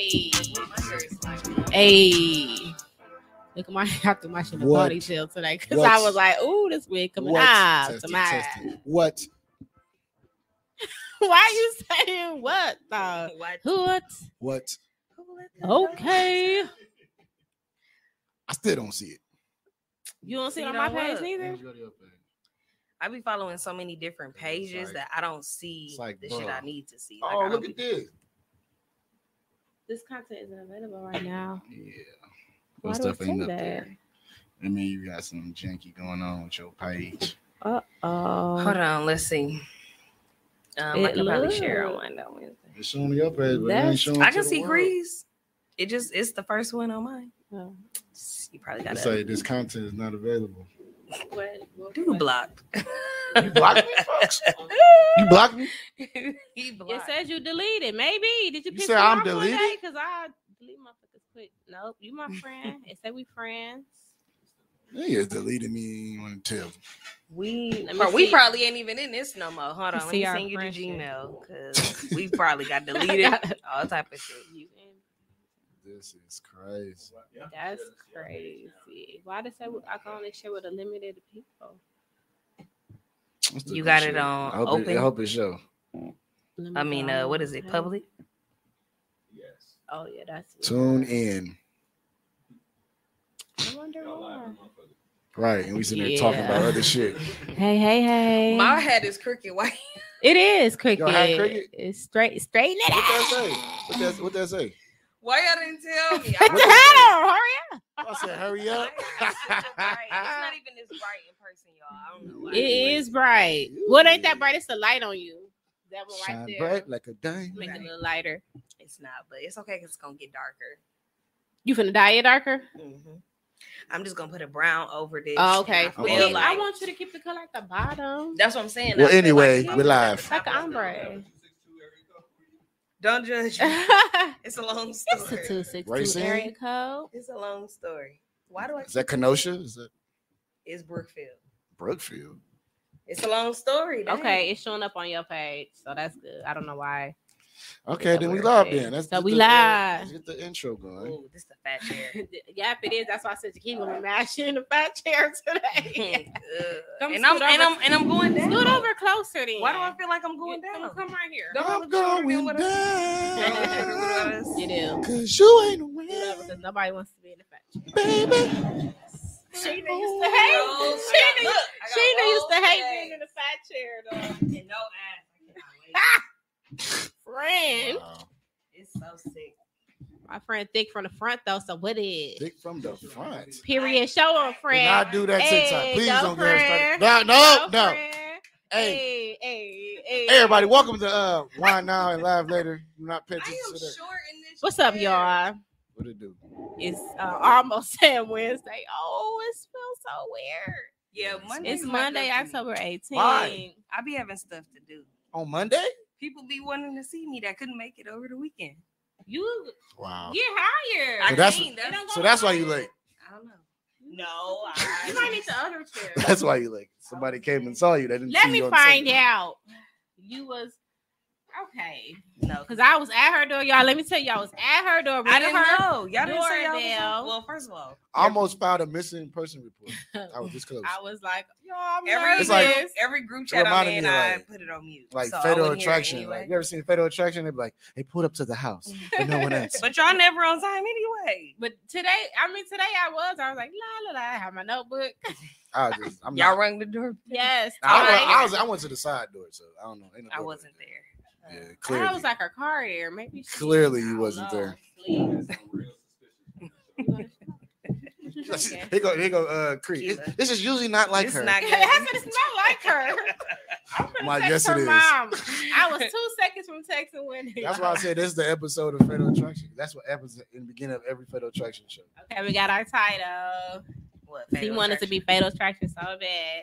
Hey, hey. Look at my I threw my shit in the What? ponytail today because I was like, "Ooh, this wig coming What? out to my." What? Why are you saying what though? What? What? What? Okay. I still don't see it. You don't see it on my page what? neither. I be following so many different pages like- that I don't see like, the shit. I need to see. Like, Oh, look don't at this. This content isn't available right now. Yeah. Why do it stuff ain't up that? there. I mean, you got some janky going on with your page. Uh oh. Hold on, let's see. Um, I It can probably share on look- mine that Wednesday. It's showing your page, but it ain't showing I can the see world. Grease. It just it's the first one on mine. Oh. You probably got got say this content is not available. What, what, do blocked. You blocked me, folks? You blocked me? he It says you deleted. Maybe did you? You piss said I'm deleted? Cause I delete motherfuckers quick. Nope, you my friend. it said we friends. You just deleted me. You want to tell? We Let bro, we probably ain't even in this no more. Hold on, Let's let see me send you the. Gmail because we probably got deleted. all type of shit. You in- This is crazy. That's crazy. Why does that I can only share with a limited people? You good got it on I hope open? It, I hope it show. I mean, uh, what is it? Public? page. Oh yeah, that's it. Tune in. I wonder why. Right, and we sitting there talking about other shit. Hey, hey, hey. My head is crooked. Why? it is crooked. Your hat cricket? It's straight, straighten it What that say? What that, what that say? Why y'all didn't tell me? Put I your hat on, hurry up. I said, hurry up. y'all so bright? It's not even this bright in person, y'all. I don't know why. It is bright. What ain't that bright? It's the light on you. That one right Shine there. bright like a dime. Make it a little lighter. It's not, but it's okay because it's gonna get darker. You finna dye it darker? hmm I'm just gonna put a brown over this. Oh, okay. I feel Okay. like I want you to keep the color at the bottom. that's what I'm saying. Well, I feel anyway, like- we're live. Like an ombre. Don't judge me. it's It's a long story. It's a two six two Racing? area code. It's a long story. Why do I? Is that Kenosha? Is that It's Brookfield. Brookfield? It's a long story. dang. Okay, it's showing up on your page, so that's good. I don't know why. Okay, then we weird live then. Let's So get we the, uh, live. let's get the intro going. Ooh, this is the fat chair. yep, it is. That's why I said you keep on mashing the fat chair today. And I'm scoot and. I'm and I'm going down. Scoot over closer then. Why do I feel like I'm going You- down? Come right here. Don't I I'm look shorter than going what I- Don't I look shorter than what I down. was? You do. Cause you ain't a winner, because nobody wants to be in the fat chair. baby. Sheena used to hate. Rolls. Sheena, Look, Sheena used to hate being in the fat chair though. And no ass. I cannot wait. Friend. Wow. It's so sick. My friend thick from the front though, so what is? Dick from the front. Period. Show him, Do friend. not do that TikTok. Hey, Please go, don't get us started. friend. No, no, Go, no. friend. Hey, Hey, hey, hey. hey, everybody, welcome to uh Wine Now and Live Later. Do not pay I attention am to that. short in this. What's up, chair. y'all? What it do? It's uh, almost Sam Wednesday. Oh, it feels so weird. Yeah, Monday. It's Monday, October 18th. Why? I be having stuff to do. On Monday? People be wanting to see me that couldn't make it over the weekend. You Wow. get higher. I So that's- can't. That's, So that's why you late. I don't know. No, You might need the other chair. That's why you late. Somebody came and saw you. They didn't Let see me you on find Sunday. out. You was okay. no, Because I was at her door, y'all. Let me tell y'all, I was at her door. I didn't her. know. Y'all didn't say y'all was Doorbell. Well, first of all, I almost filed a missing person report. I was this close. I was like, yo, I'm every It's like- every group It chat I'm in, me I like- put it on mute. Like so I Fatal wouldn't hear it Attraction. anyway. Like, you ever seen Fatal Attraction? They'd be like, they pulled up to the house, but no one answered. But y'all never on time anyway. But today, I mean, today I was. I was like, la la la. I have my notebook. I just, I'm Y'all not. rang the door. yes. I, was. I was, I went to the side door, so I don't know. No I wasn't there. there. Yeah, clearly. I was like her car there. Maybe she- Clearly I you wasn't know. there. Please. Here go, here go, uh, Creek. Keela. It- This is usually not like It's her. not It good. has it's not like her. I'm My text guess her it is. mom. I was two seconds from texting Wendy. That's why I said this is the episode of Fatal Attraction. That's what happens in the beginning of every Fatal Attraction show. Okay, we got our title. What? He Fatal wanted to be Attraction? fatal attraction so bad.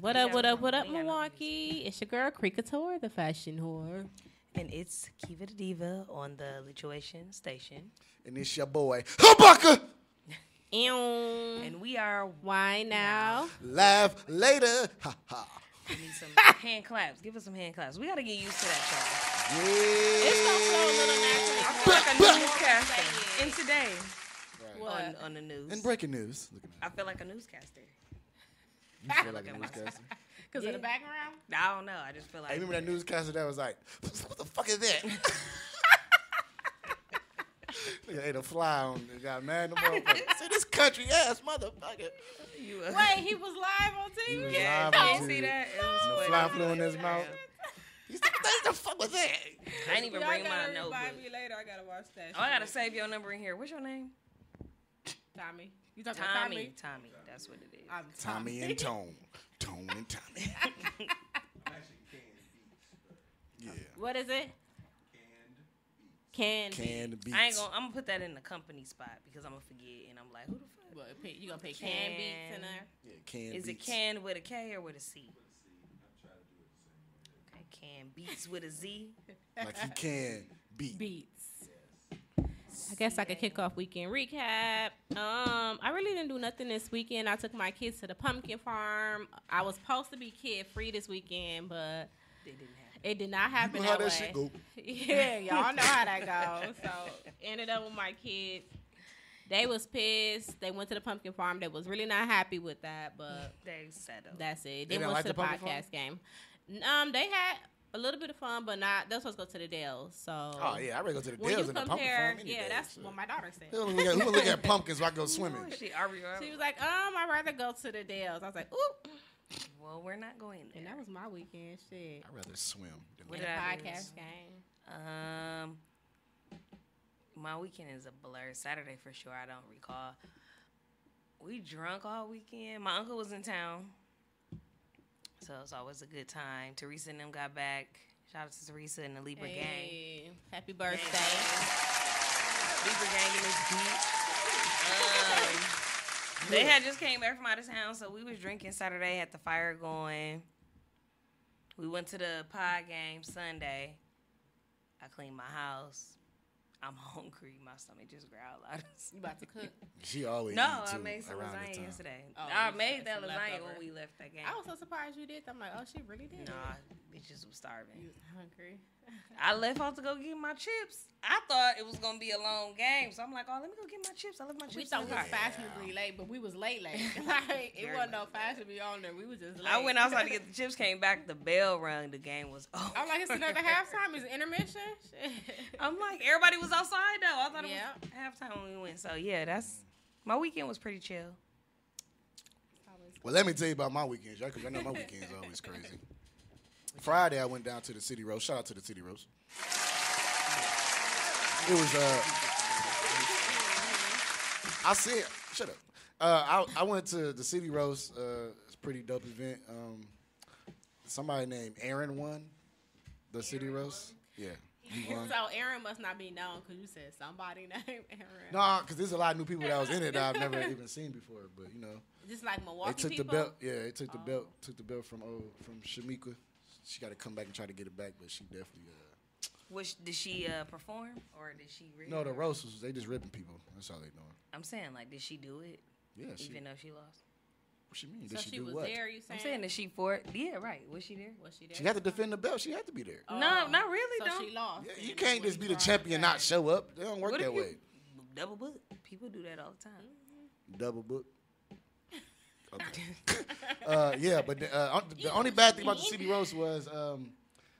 What up, what up, what up, Milwaukee? It's your girl, Creekator, the fashion whore. And it's Kiva the Diva on the Lituation Station. And it's your boy, Habakkuk. And we are. Why now? Laugh later. Ha ha. We need some hand claps. Give us some hand claps. We got to get used to that, It's gonna flow a little naturally. like a Bah, bah. newscaster. And today Right. On, on the news. In breaking news, looking I feel like a newscaster. You, you feel like a Look at myself. newscaster. Because Yeah. of the background? I don't know. I just feel like I remember that newscaster that was like, "What the fuck is that?" Nigga ate a fly on. and Got mad. at The motherfucker. Say this country ass motherfucker. you. Uh, Wait, he was live on TV? was yeah, live did on you see that? It was the fly flew in his mouth. He said, "What the fuck was that?" I ain't even Y'all bring gotta my notebook. remind me later. I gotta watch that. Oh, I gotta save your number in here. What's your name? Tommy. You talking about Tommy. Tommy? Tommy. That's what it is. I'm Tommy and Tone. Tone and Tommy. yeah. What is it? Canned. Canned beats. I ain't gonna. I'm gonna put that in the company spot because I'm gonna forget, and I'm like, who the fuck? What, pay- you gonna pay canned beats in there? Yeah, canned Is it beats. canned with a K or with a C? Okay, canned beats with a Z. Like he can beat. Beats. I guess I could kick off weekend recap. Um, I really didn't do nothing this weekend. I took my kids to the pumpkin farm. I was supposed to be kid free this weekend, but They didn't have. it did not happen know how that, that way. shit go. yeah, y'all know how that goes. So ended up with my kids. They was pissed. They went to the pumpkin farm. They was really not happy with that, but They settled. that's it. They They went like to the the, pumpkin farm? podcast game. Um, they had a little bit of fun, but not. That's what's supposed to go to the Dells. So Oh yeah, I ready to go to the when Dales you the pumpkin compare, farm. any yeah, day, that's shit. what my daughter said. Who gonna look at, who look at pumpkins so I go swimming? Oh, shit, are we- She was like, um, I'd rather go to the Dells. I was like, ooh. well, we're not going there. And that was my weekend shit. I'd rather swim. Than What In did the I do? podcast game. Um, my weekend is a blur. Saturday for sure. I don't recall. We drunk all weekend. My uncle was in town, so it was always a good time. Teresa and them got back. Shout out to Teresa and the Libra gang. Happy birthday. Libra gang in this beat. Um, they had just came back from out of town, so we was drinking Saturday. Had the fire going. We went to the pod game Sunday. I cleaned my house. I'm hungry. My stomach just growled out. You about to cook? She always no, eat, I made some lasagna time. yesterday. Oh, I made that some lasagna when we left that game. I was so surprised you did. I'm like, oh, she really did. Nah, bitches was starving. You was hungry. I left out to go get my chips. I thought it was gonna be a long game, so I'm like, oh, let me go get my chips. I left my chips. We thought the we was car. fashionably late, but we was late late. like, it Very wasn't no much fashion to be on there. We was just late. I went outside to get the chips, came back, the bell rung, the game was over. I'm like, it's another halftime. Is it intermission? I'm like, everybody was outside though. I thought it Yeah. was halftime when we went. So yeah, that's my weekend was pretty chill. Well, let me tell you about my weekends, y'all, because I know my weekends are always crazy. Friday, I went down to the City Roast. Shout out to the City Roast. It was uh, I said, shut up. Uh, I I went to the City Roast. Uh, it's a pretty dope event. Um, somebody named Aaron won the City Roast. Yeah, he won. So Aaron must not be known because you said somebody named Aaron. No, because there's a lot of new people that was in it that I've never even seen before. But you know, Just like they Milwaukee took people. the belt. Yeah, they took the Oh. belt. Took the belt from oh, from Shamika. She got to come back and try to get it back, but she definitely. Uh, Which did she uh, perform or did she? Rip no, the roast was they just ripping people. That's all they doing. I'm saying like, did she do it Yeah, she. even though she lost? What she mean? So she, she, do was what? there. You saying? I'm saying that she for it. Yeah, right. Was she there? Was she there? She had to defend the belt. She had to be there. Oh, No, not really, So don't. she lost. Yeah, you can't just be the champion and not show up. They don't work What that way. Double book. People do that all the time. Double book. Okay. uh, yeah, but the, uh, the only bad thing about the city roast was um,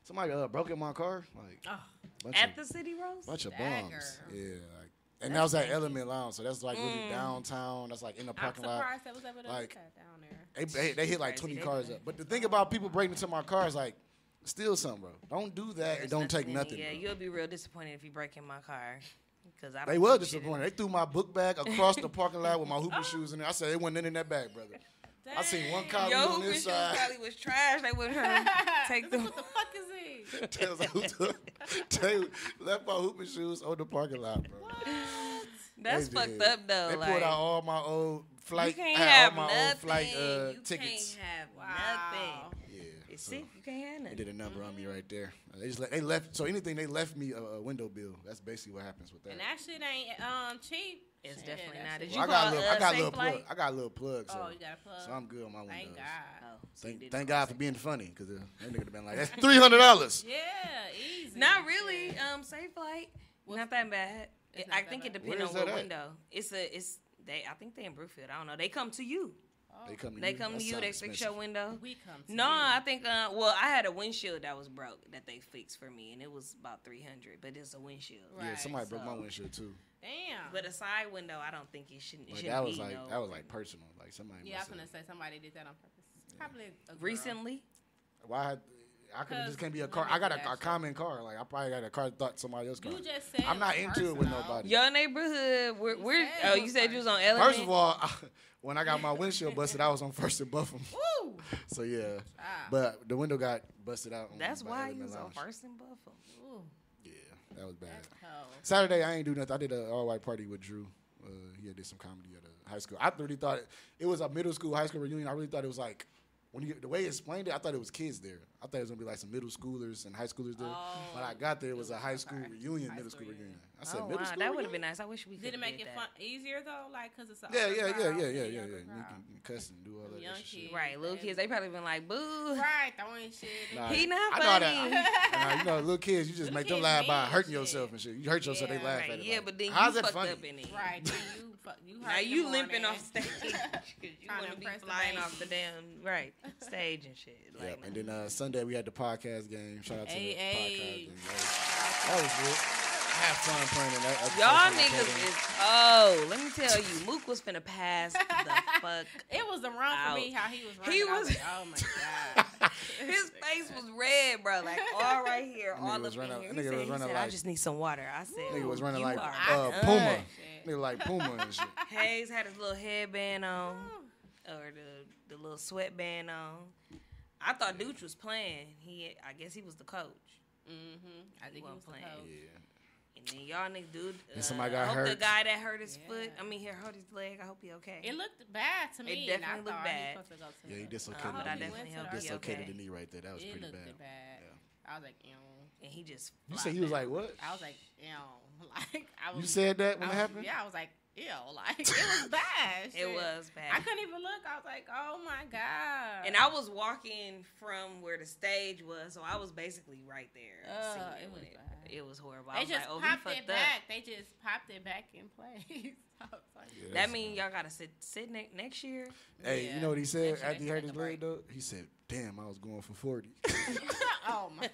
somebody uh, broke in my car. Like Oh, At of, the city roast. bunch of Dagger. bombs. Yeah, like, and that was at Element Lounge, so that's like really mm. downtown. That's like in the I'm parking lot. that was ever done Like- that down there. They, they, they hit like 20 they cars up. But the thing oh. about people breaking into my car is like, steal something, bro. Don't do that. There's and don't take nothing. Yeah, bro. you'll be real disappointed if you break in my car. Because I They don't was keep shit in disappointed. They threw my book bag across the parking lot with my hooping oh. shoes in it. I said, it wasn't in that bag, brother. I seen one Dang. car Yo, on hooping this shoes side. probably was trash. They wouldn't try to take them. What the fuck is he? Tails out the- they left my hooping shoes on the parking lot, bro. That's They fucked did. up though. They like, pulled out all my old flight. you can't I had have all my nothing. old flight uh, you tickets. can't have Wow. nothing. Yeah, It's so. You can't have They did a number on me right there. They just let, they left. So anything they left me a, a window bill. That's basically what happens with that. And that shit ain't um cheap. It's Shit, definitely that not. shit- Did Well, you I got a call, little. I got a Safe little plug. Flight? I got a little plug. So, Oh, you got a plug. so I'm good on my windows. Thank God. Oh, so Thank, thank God for being funny, because uh, that nigga have been like, that's three hundred dollars. Yeah, easy. Not really. Um, Safelite. Not that bad. It's I not think that it depends on is what at? window. It's a it's they. I think they in Brookfield. I don't know. They come to you. They come to They you. come to you. sounds They fix your window. We come. To No, you. I think. Uh, well, I had a windshield that was broke that they fixed for me, and it was about three hundred. But it's a windshield. Right. Yeah, somebody broke my windshield too. Damn. But a side window, I don't think it shouldn't. It Like that was be like no. that was like personal. Like somebody. yeah, I was gonna say somebody did that on purpose. Probably a girl. recently. Why? had- I could just can't be a car. I got a, a common car. Like I probably got a car. Thought somebody else car. You just said. I'm not it into it with nobody. Your neighborhood. We're, You we're said oh, you was said you was on personal. Element. First of all, when I got my windshield busted, I was on First and Buffum. Woo. So yeah, Ah. but the window got busted out. on- that's why Element you was on first and Buffalo. Ooh, Yeah, that was bad. Saturday, I ain't do nothing. I did an all white party with Drew. Uh, he had did some comedy at a high school. I really thought it, it was a middle school, high school reunion. I really thought it was like when you the way he explained it, I thought it was kids there. I thought it was gonna be like some middle schoolers and high schoolers there. Oh, but I got there, it was a high okay. school reunion, High middle school school reunion. reunion. I said oh middle wow, school. that would have been nice. I wish we could. Did it make it fun easier though? Like, cause it's a Yeah, older yeah, yeah, yeah, yeah, yeah, younger yeah. You can cuss and do all that young shit. kids. Right, little kids, they probably been like, boo. Right, throwing shit. Nah, He not I know that- nah, you know, little kids, you just Little make them laugh by hurting shit. yourself and shit. You hurt yourself, they laugh Right, at it. yeah, like, but then how's you fucked funny? up in it. Right, you, fuck, you Now you limping off stage because you Trying to want to be flying off the damn right stage and shit. Like, Yep. And then uh, Sunday we had the podcast game. Shout out to Hey, the hey. podcast game. That was, that was good. I had fun playing in that. y'all niggas program. is oh, let me tell you, Mook was finna pass the fuck. It was the run for me how he was running. He I was- like, oh my god. His face was red, bro. Like all right here, That nigga all was in running- here. that He nigga said, was he running said, I like- just need some water. I said, Nigga was running like uh. Puma. Shit. Nigga like Puma and shit. Hayes had his little headband on, or the the little sweatband on. I thought Dooch was playing. He, I guess he was the coach. Mm-hmm. I think he wasn't was the playing. coach. Yeah. And then y'all niggas, dude. And somebody got I hope the guy that hurt his Yeah. foot. I mean, he hurt his leg. I hope he okay. It looked bad to me. and I definitely looked bad. He supposed to go to Yeah, he dislocated. I hope but I he definitely went the Dislocated okay. the knee right there. That was It pretty looked bad. bad. Yeah. I was like, ew. and he just. You said you was like what? I was like, ew. Like I was. You said that I when it happened? Yeah, I was like, ew. Like it was bad. It was bad. I couldn't even look. I was like, oh my god. And I was walking from where the stage was, so I was basically right there. Uh, seeing it was when bad. It was horrible. I they was just like, oh, popped it fucked up. back. They just popped it back in place. I like, Yeah, That that's- means y'all gotta sit sit ne- next year. Hey, Yeah. you know what he said after he hurt take his a leg though? He said, "Damn, I was going for 40. oh my.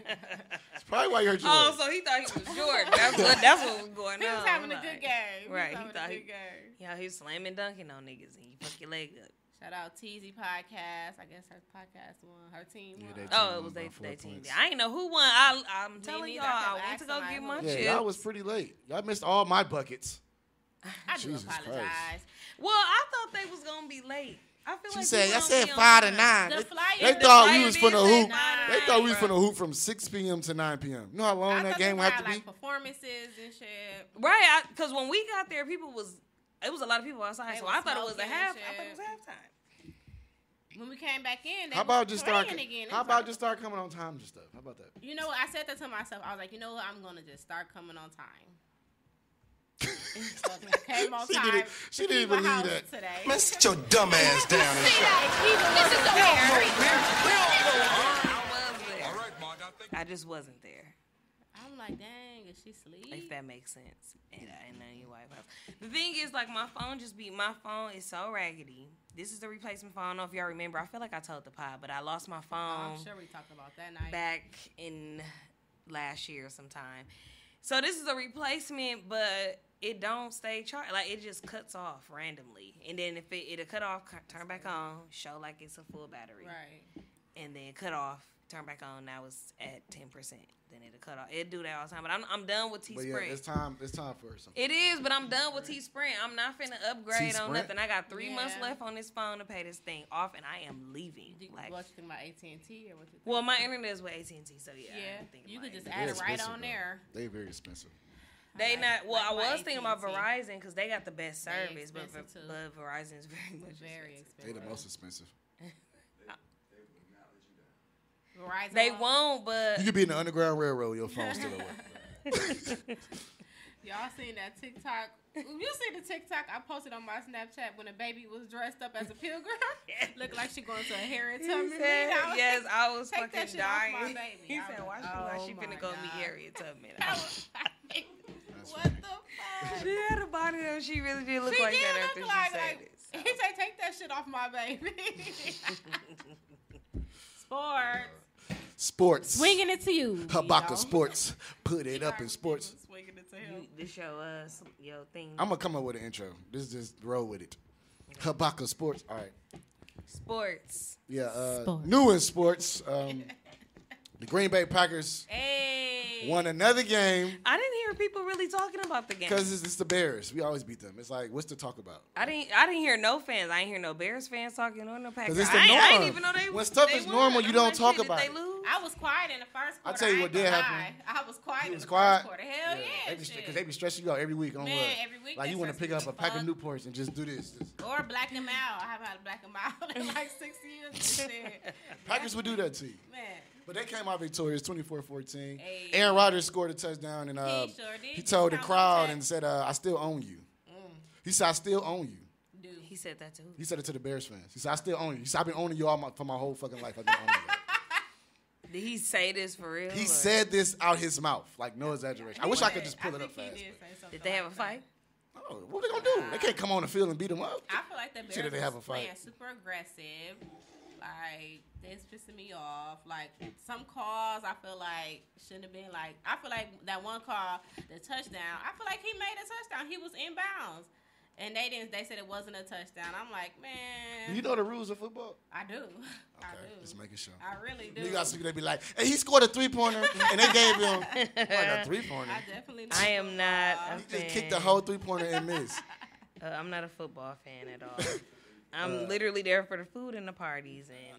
That's probably why you hurt your Oh, leg. so he thought he was Jordan. That's what that's what was going on. He was having a good game. Right, He he was thought having a he- good game. Yeah, he was slamming dunking on niggas and you fuck your leg up. Shout out Teasy Podcast. I guess her podcast won. Her team won. they Oh, team Oh, it was by they, four they team. points. I ain't know who won. I, I'm telling neither. y'all, I I went to go get my won. Yeah, chips. y'all was pretty late. Y'all missed all my buckets. I do Jesus Christ. apologize. well, I thought they was gonna be late. I She like said, "I said five to nine. The They, flyer- they the thought we was from the say hoop. nine They thought we was from the hoop from 6 p.m. to 9 p.m. You know how long I that game they would have had, to be? like performances and shit. Right, because when we got there, people was it was a lot of people outside, They so I thought it was a half. and I thought it was shit. halftime. When we came back in, they How about just start? playing again. How about like- just start coming on time and stuff? How about that? You know what? I said that to myself. I was like, you know what? I'm gonna just start coming on time. So I came on She time. didn't- to she keep didn't my believe that. today. Man, sit your dumb ass down and shut I was there. All right, Mark, I just wasn't there. I'm like, dang, is she sleep? If that makes sense. And, and then your wife house. The thing is, like, my phone just be my phone is so raggedy. This is the replacement phone. I don't know if y'all remember. I feel like I told the pod, but I lost my Oh, phone. I'm sure we talked about that night. back in last year sometime. So this is a replacement, but it don't stay charged. Like it just cuts off randomly, and then if it it'll cut off, turn back on, show like it's a full battery, Right. and then cut off, turn back on. Now it's at ten percent. Then it'll cut off. It'll do that all the time. But I'm I'm done with T But yeah, it's time. It's time for something. It is, but I'm done with T Sprint. I'm not finna upgrade on T-Sprint? nothing. I got three months left on this phone to pay this thing off, and I am leaving. You, Like, what you think about AT and T or what you think? well, my internet is with AT and T, so yeah. yeah, you about could just it. add it right on though. there. They very expensive. They like- not well. like I was thinking about AT&T. Verizon because they got the best service, but, expensive, but Verizon is very much Very expensive. They expensive. the most expensive. Verizon. They won't. won't, but You could be in the Underground Railroad. Your phone still at work. Y'all seen that TikTok? You see the TikTok I posted on my Snapchat when a baby was dressed up as a pilgrim? Looked like she going to a Harriet he Tubman said, meeting. I was yes, like- I was Take that fucking shit off my dying. baby. He I said, was "Why she look like oh she my finna go meet God. Harriet Tubman?" I was like, That's That's What funny. the fuck? She had a body though. She really did look She like did that look after she like, said like it. he said, take that shit off my baby. Sports. Sports. Swinging it to you. Habaka Dino. Sports. Put it up in sports. Swinging it to You, him. this your uh some- your thing. I'm gonna come up with an intro. This just roll with it. Habaka Sports. All right. Sports. Yeah. Uh, Sports. new in sports. Um, the Green Bay Packers Hey. won another game I didn't hear people really talking about the game. because it's, it's the Bears. We always beat them. It's like, what's to talk about? I didn't. I didn't hear no fans. I didn't hear no Bears fans talking on no Packers. it's the I, ain't- I norm. didn't even know they. When stuff they is won. normal, you don't talk about did it. They lose? I was quiet in the first quarter. I'll tell you what did happen. I was quiet You in was the quiet. first quarter. Hell yeah. Because shit. they be stressing you out every week on Man, what? every week Like you want to pick me up a pack of fuck. Newports and just do this. Just- Or black them out. I haven't had to black them out in like six years. and. Packers would do that to you. Man. But they came out victorious, 24-14. Hey. Aaron Rodgers scored a touchdown, and uh, He sure did. he told the crowd and said, uh, "I still own you." He said, "I still own you." Dude. He said that too. He said it to the Bears fans. He said, "I still own you." He said, "I've been owning you all my, for my whole fucking life. I've been owning you." Did he say this for real? He or- said this out his mouth, like no exaggeration. I wish I could just pull I it up fast. did say Did they have a like that. fight? Oh, what they gonna do? They can't come on the field and beat them up. I feel like the Shit, Bears they have a fight. playing super aggressive. Like it's pissing me off. Like some calls, I feel like shouldn't have been like. I feel like that one call, the touchdown. I feel like he made a touchdown. He was inbounds, and they didn't. They said it wasn't a touchdown. I'm like, man, You know the rules of football. I do. I Okay, do. just making sure. I really do. You got some they be like, "Hey, he scored a three pointer, and they gave him like a three pointer. I definitely. I am not football. a He just kicked fan. the whole three pointer and missed." Uh, I'm not a football fan at all. I'm literally there for the food and the parties, and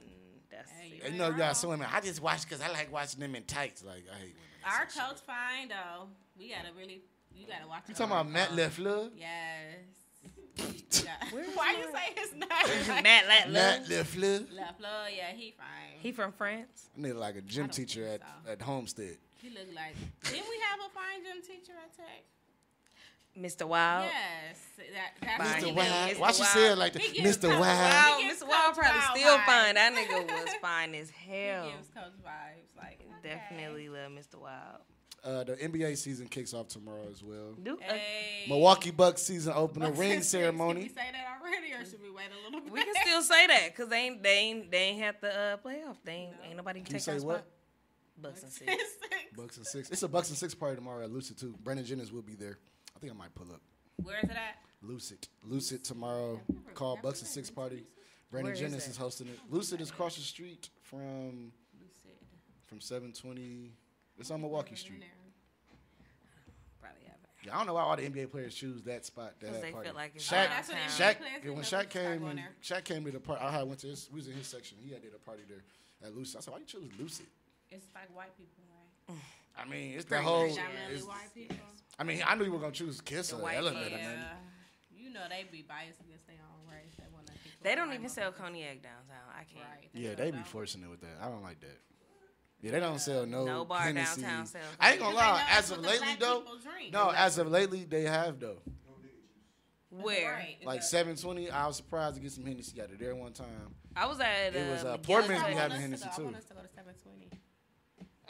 that's Hey, you And you know, you got some women. I just watch because I like watching them in tights. Like I hate women. Our say shit. coach fine though. We gotta really. You gotta watch. You talking about Matt um, the- LaFleur? Yes. Yeah. Where's Why you say his name? Matt Latler. Matt Lefleur. Lafleur, yeah, he fine. He from France. I need like a gym teacher at, so. at Homestead. He look like. Didn't we have a fine gym teacher at Tech? Mr. Wild. Yes, that, that's Fine. Mr. Wild. did. Why Mr. she Wild. say it like that? Mr. Coach Wild. Wow, He gives Mr. Wild probably Wild still vibes. fine. That nigga was fine as hell. He hell. gives coach vibes. Like okay. Definitely love Mr. Wild. Uh, the NBA season kicks off tomorrow as well. Do uh, Hey. Milwaukee Bucks season opener Bucks ring and six. Can we ceremony. say that already, or should we wait a little bit? we can still say that because they ain't they ain't they ain't had the uh, playoff. They ain't, ain't nobody can Can you take say our what? spot. Bucks and six. Bucks and six. It's a Bucks and six party tomorrow at Lucid too. Brandon Jennings will be there. I think I might pull up. Where is it at? Lucid. Lucid tomorrow. Called Bucks and Six Party. Brandon Where is Jennings that? is hosting it. Lucid is across the street from Lucid. from 720. It's on Milwaukee Street. Probably have it. Yeah, I don't know why all the NBA players choose that spot to 'Cause have they party. feel like it's Shaq, That's what downtown. NBA Shaq, players when Shaq came, and. Shaq came to the party. I went to his. We was in his section. He had did a party there at Lucid. I said, why you choose Lucid? It's like white people, right? I mean, it's the whole. much. Predominantly it's- white people. I mean, I knew you were gonna choose Kiss or The white Elevator, people. man. Yeah. You know they be biased against their own race. They want to. They don't even sell cognac downtown. I can't. Right. Yeah, sell they be that. forcing it with that. I don't like that. Yeah, they don't sell no, No bar Hennessy. downtown sells I ain't gonna Because they know lie. As of lately, though, drink. no, as of lately, they have though. Where? Right. Like 720, I was surprised to get some Hennessy out of there one time. I was at uh, It was, uh, Portman's I be having us to Hennessy, go- I too. want us to go to 720.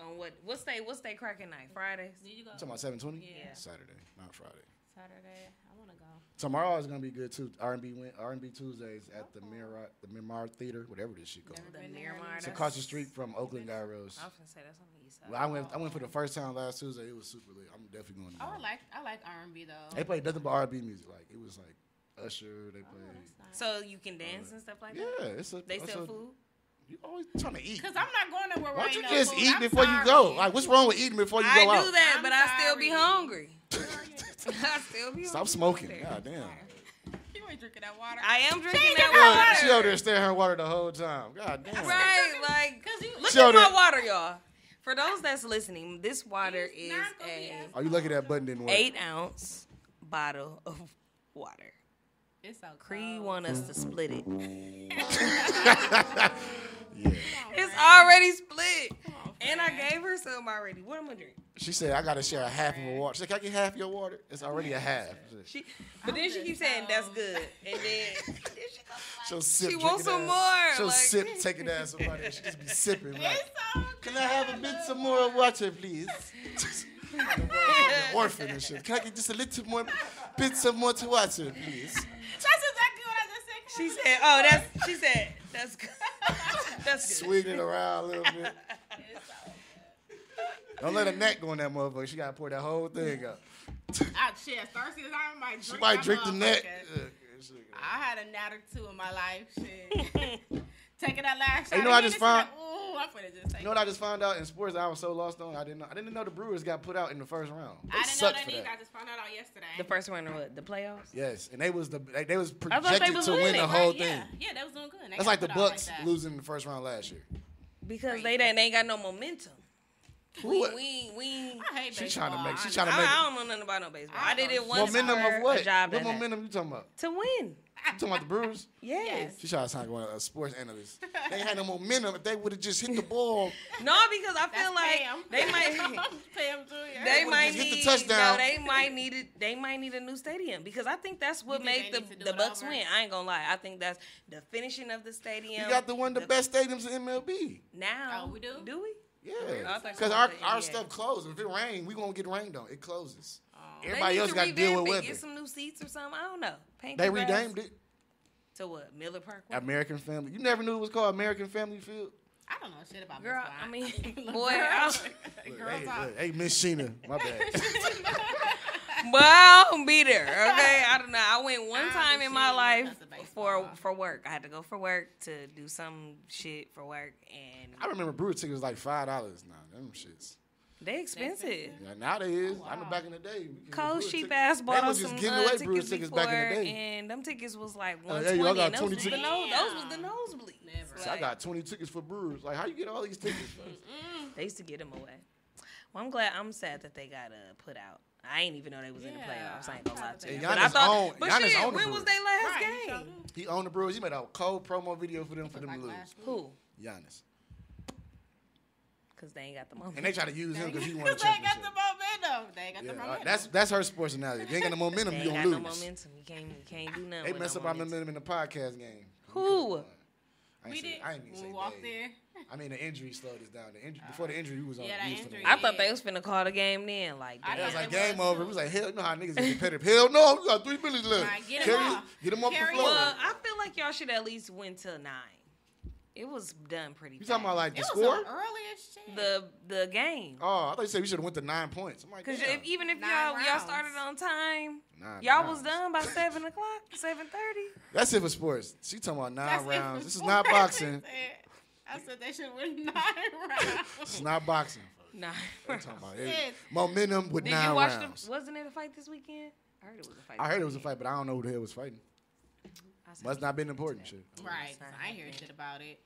On what? What's they? What's they cracking night? Fridays. Did you go? You talking about 720? Yeah. Saturday, not Friday. Saturday. I want to go. Tomorrow is gonna be good too. R&B win- R&B Tuesdays at the Miramar, the Miramar Theater, whatever this shit called. Never The been. Miramar. It's across the street from Oakland Gyros. I was gonna say that's on the east side. Well, I went. I went for the first time last Tuesday. It was super lit. I'm definitely going. Oh, I Tomorrow. like I like R&B though. They played nothing but R&B music. Like it was like Usher. They Oh, played. that's nice. So you can dance uh, and stuff like Yeah, that. Yeah, it's a. They sell food. You always trying to eat. Cause I'm not going nowhere. Why where don't you just food. eat I'm before you go? Like, what's wrong with eating before you I go out? I do that, I'm but I still be hungry. I still be Stop hungry smoking. God damn. You ain't drinking that water. I am drinking ain't that drinking water. She over there staring her water the whole time. God damn. Right, like Cause you look Show at my that- water, y'all. For those that's listening, this water is not gonna be a as- Oh, you lucky that button didn't work. eight ounce bottle of water. It's so Cree want us to split it. Yeah. It's already split. And I gave her some already. What am I gonna drink? She said, I got to share a half of her water. She said, Can I get half your water? It's already a half. She, but then she keeps saying that's good, and then She'll sip. She wants drinking some ass. more, She'll like- sip, taking ass somebody. She just be sipping. Like, so Can I have a bit some more water, please? orphan and shit. Can I get just a little more bits of more to watch it, please? That's exactly what I just said. She said, "Oh, that's." She said, "That's good. That's good." Swing it around a little bit. Don't let her neck go in that motherfucker. She gotta pour that whole thing up. Ah, shit, as thirsty as I am, I might She drink might drink the neck. motherfucker. Ugh, shit. I had a nat or two in my life. Shit. Taking that last shot. You know, I just found- like, Ooh, I'm finna just take You know what I just found out in sports? I was so lost on. I didn't know. I didn't know the Brewers got put out in the first round. They I didn't know sucked that for either. that. I just found out out yesterday. The first one, or what? The playoffs. Yes, and they was the they, they was thought they projected was to win winning, the whole yeah. thing. Yeah, that was doing good. They That's like the Bucks that. losing the first round last year. Because Crazy. they didn't, they ain't got no momentum. We, What? we, we. I hate She baseball. trying to make. She trying to make I don't know nothing about no baseball. I I did know. it once momentum of what? a job What that momentum you talking about? to win. You talking about the Brewers? Yes. Yes. She trying to sound like a sports analyst. They had no momentum. If they would have just hit the ball, No, because I That's feel like Pam. they might. Pam Jr. They would've might just hit the need touchdown. No, they might need it. They might need a new stadium because I think that's what You made the, they need to do the Bucks over? win. I ain't gonna lie. I think that's the finishing of the stadium. you got the one of the best stadiums in MLB. now. Oh, we do? Do we? Yeah, I thought because so. our, Yeah. our stuff closes. If it rains, we gonna get rained on. It closes. They Everybody else got to deal with it, weather. Get some new seats or something. I don't know. Paint They the grass. renamed it to what? Miller Park. American Family. You never knew it was called American Family Field. I don't know shit about Girl, baseball. I mean, boy, girl. I- Look, Girl hey, talk. look, hey, Miss Sheena, my bad. But I don't be there. Okay, I don't know. I went one I time in my understand life because for baseball. for work. I had to go for work to do some shit for work, and I remember brewer tickets was like five dollars now. Them shits. They expensive. Yeah, now they is. I know back in the day. we could get Cold Brewer cheap ass They bought us was just some giving uh, away tickets, tickets before, back in the day. and them tickets was like Oh, one hey, twenty. y'all got and those 20 was the tickets? no, those was the Damn. nosebleeds. Never. So I got 20 tickets for Brewers. Like, how you get all these tickets? They used to get them away. Well, I'm glad. I'm sad that they got uh, put out. I ain't even know they was in the playoffs. I ain't gonna lie to you. But I they- thought, Giannis own- but Giannis shit, own the when was their last Right, game? he owned the Brewers. He made a cold promo video for them for them Like to lose. Who? Giannis. Because they ain't got the momentum. And they try to use him because he won a Because they ain't got the momentum. They ain't got Yeah, the uh, momentum. that's that's her sports analogy. If you ain't got the momentum, They you ain't gonna got lose. no momentum. You can't, you can't do nothing. They with messed no up our momentum. momentum in the podcast game. Who? I ain't we say, did. I ain't even say we walked they. there. I mean, the injury slowed us down. The injury, before the injury, we was on. Yeah, we that injury. win. I thought they was finna call the game then. Like, I it was like game over. too. We was like, hell, you know how niggas get competitive. hell no, we got three minutes left. Right, get 'em Carry- off. Get them off the floor. well, I feel like y'all should at least win till nine. It was done pretty. you talking about like the It score? some early as shit. the the game? Oh, I thought you said we should have went to nine points. I'm like, Because yeah. if, even if Nine y'all y'all started on time, Nine y'all rounds. was done by seven o'clock, seven thirty. That's it for sports. She talking about nine That's it rounds. for This is sports. not boxing. I said they should win nine rounds. It's not boxing. Nine. They talking about it. Yes. momentum with Did nine you watch rounds. the? Wasn't it a fight this weekend? I heard it was a fight. I heard it was a fight, but I don't know who the hell was fighting. Weekend. I Must not been important shit. Right. It's I ain't hear shit about it.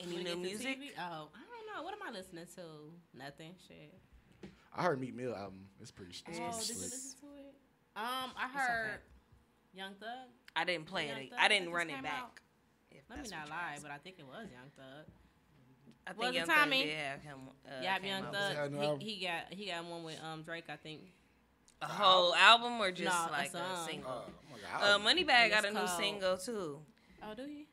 Any When new it get to music? TV? Oh, I don't know. What am I listening to? Nothing. Shit. I heard Meek Mill album. It's pretty. It's Oh, pretty did you listen to it? Um, I okay. heard Young Thug. I didn't play Young it. Thug I didn't run it back. Let me not lie, asking. but I think it was Young Thug. I Was think it Young Thug Tommy? did have him. Uh, yeah, Young out Thug. an album? He, he got he got one with um Drake, I think. A whole album or just No, like a song. single? Oh, my Uh, Moneybagg got a new called- single too. Oh, do you?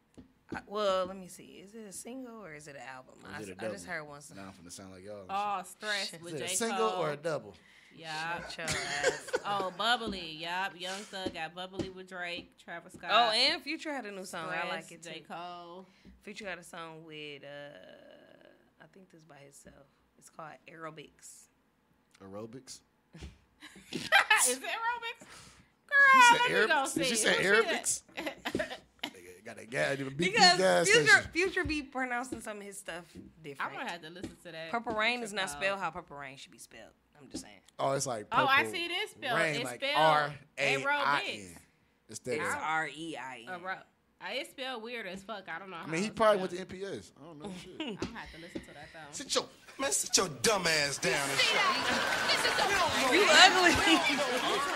I, well, let me see. Is it a single or is it an album? I, Is it a I just heard one song. Now I'm finna sound like y'all. Oh, Stress Shit. with Is it J. a single Cole. or a double? Yeah. Shut your ass. Oh, Bubbly. Yup. Young Thug got Bubbly with Drake, Travis Scott. Oh, and Future had a new song. I like Stress, it J. Cole. Future got a song with uh, I think this by himself. It's called Aerobics. Aerobics. Is it aerobics? Girl, let me go see. Did she say Who Arabics? that? They got a gas, BP Because gas Future, station. Future be pronouncing some of his stuff different. I'm gonna have to listen to that. Purple Rain is not spelled how Purple Rain should be spelled. I'm just saying. Oh, it's like Oh, I see it is spelled. Rain, it's like spelled R A I aerobics. N. It's that. It's Ow. R E I N. Aero- uh, It's spelled weird as fuck. I don't know. I mean, he it's probably went to NPS. I don't know shit. I'm gonna have to listen to that though. Sit your Man, sit your dumb ass down and shut up. You ugly. Future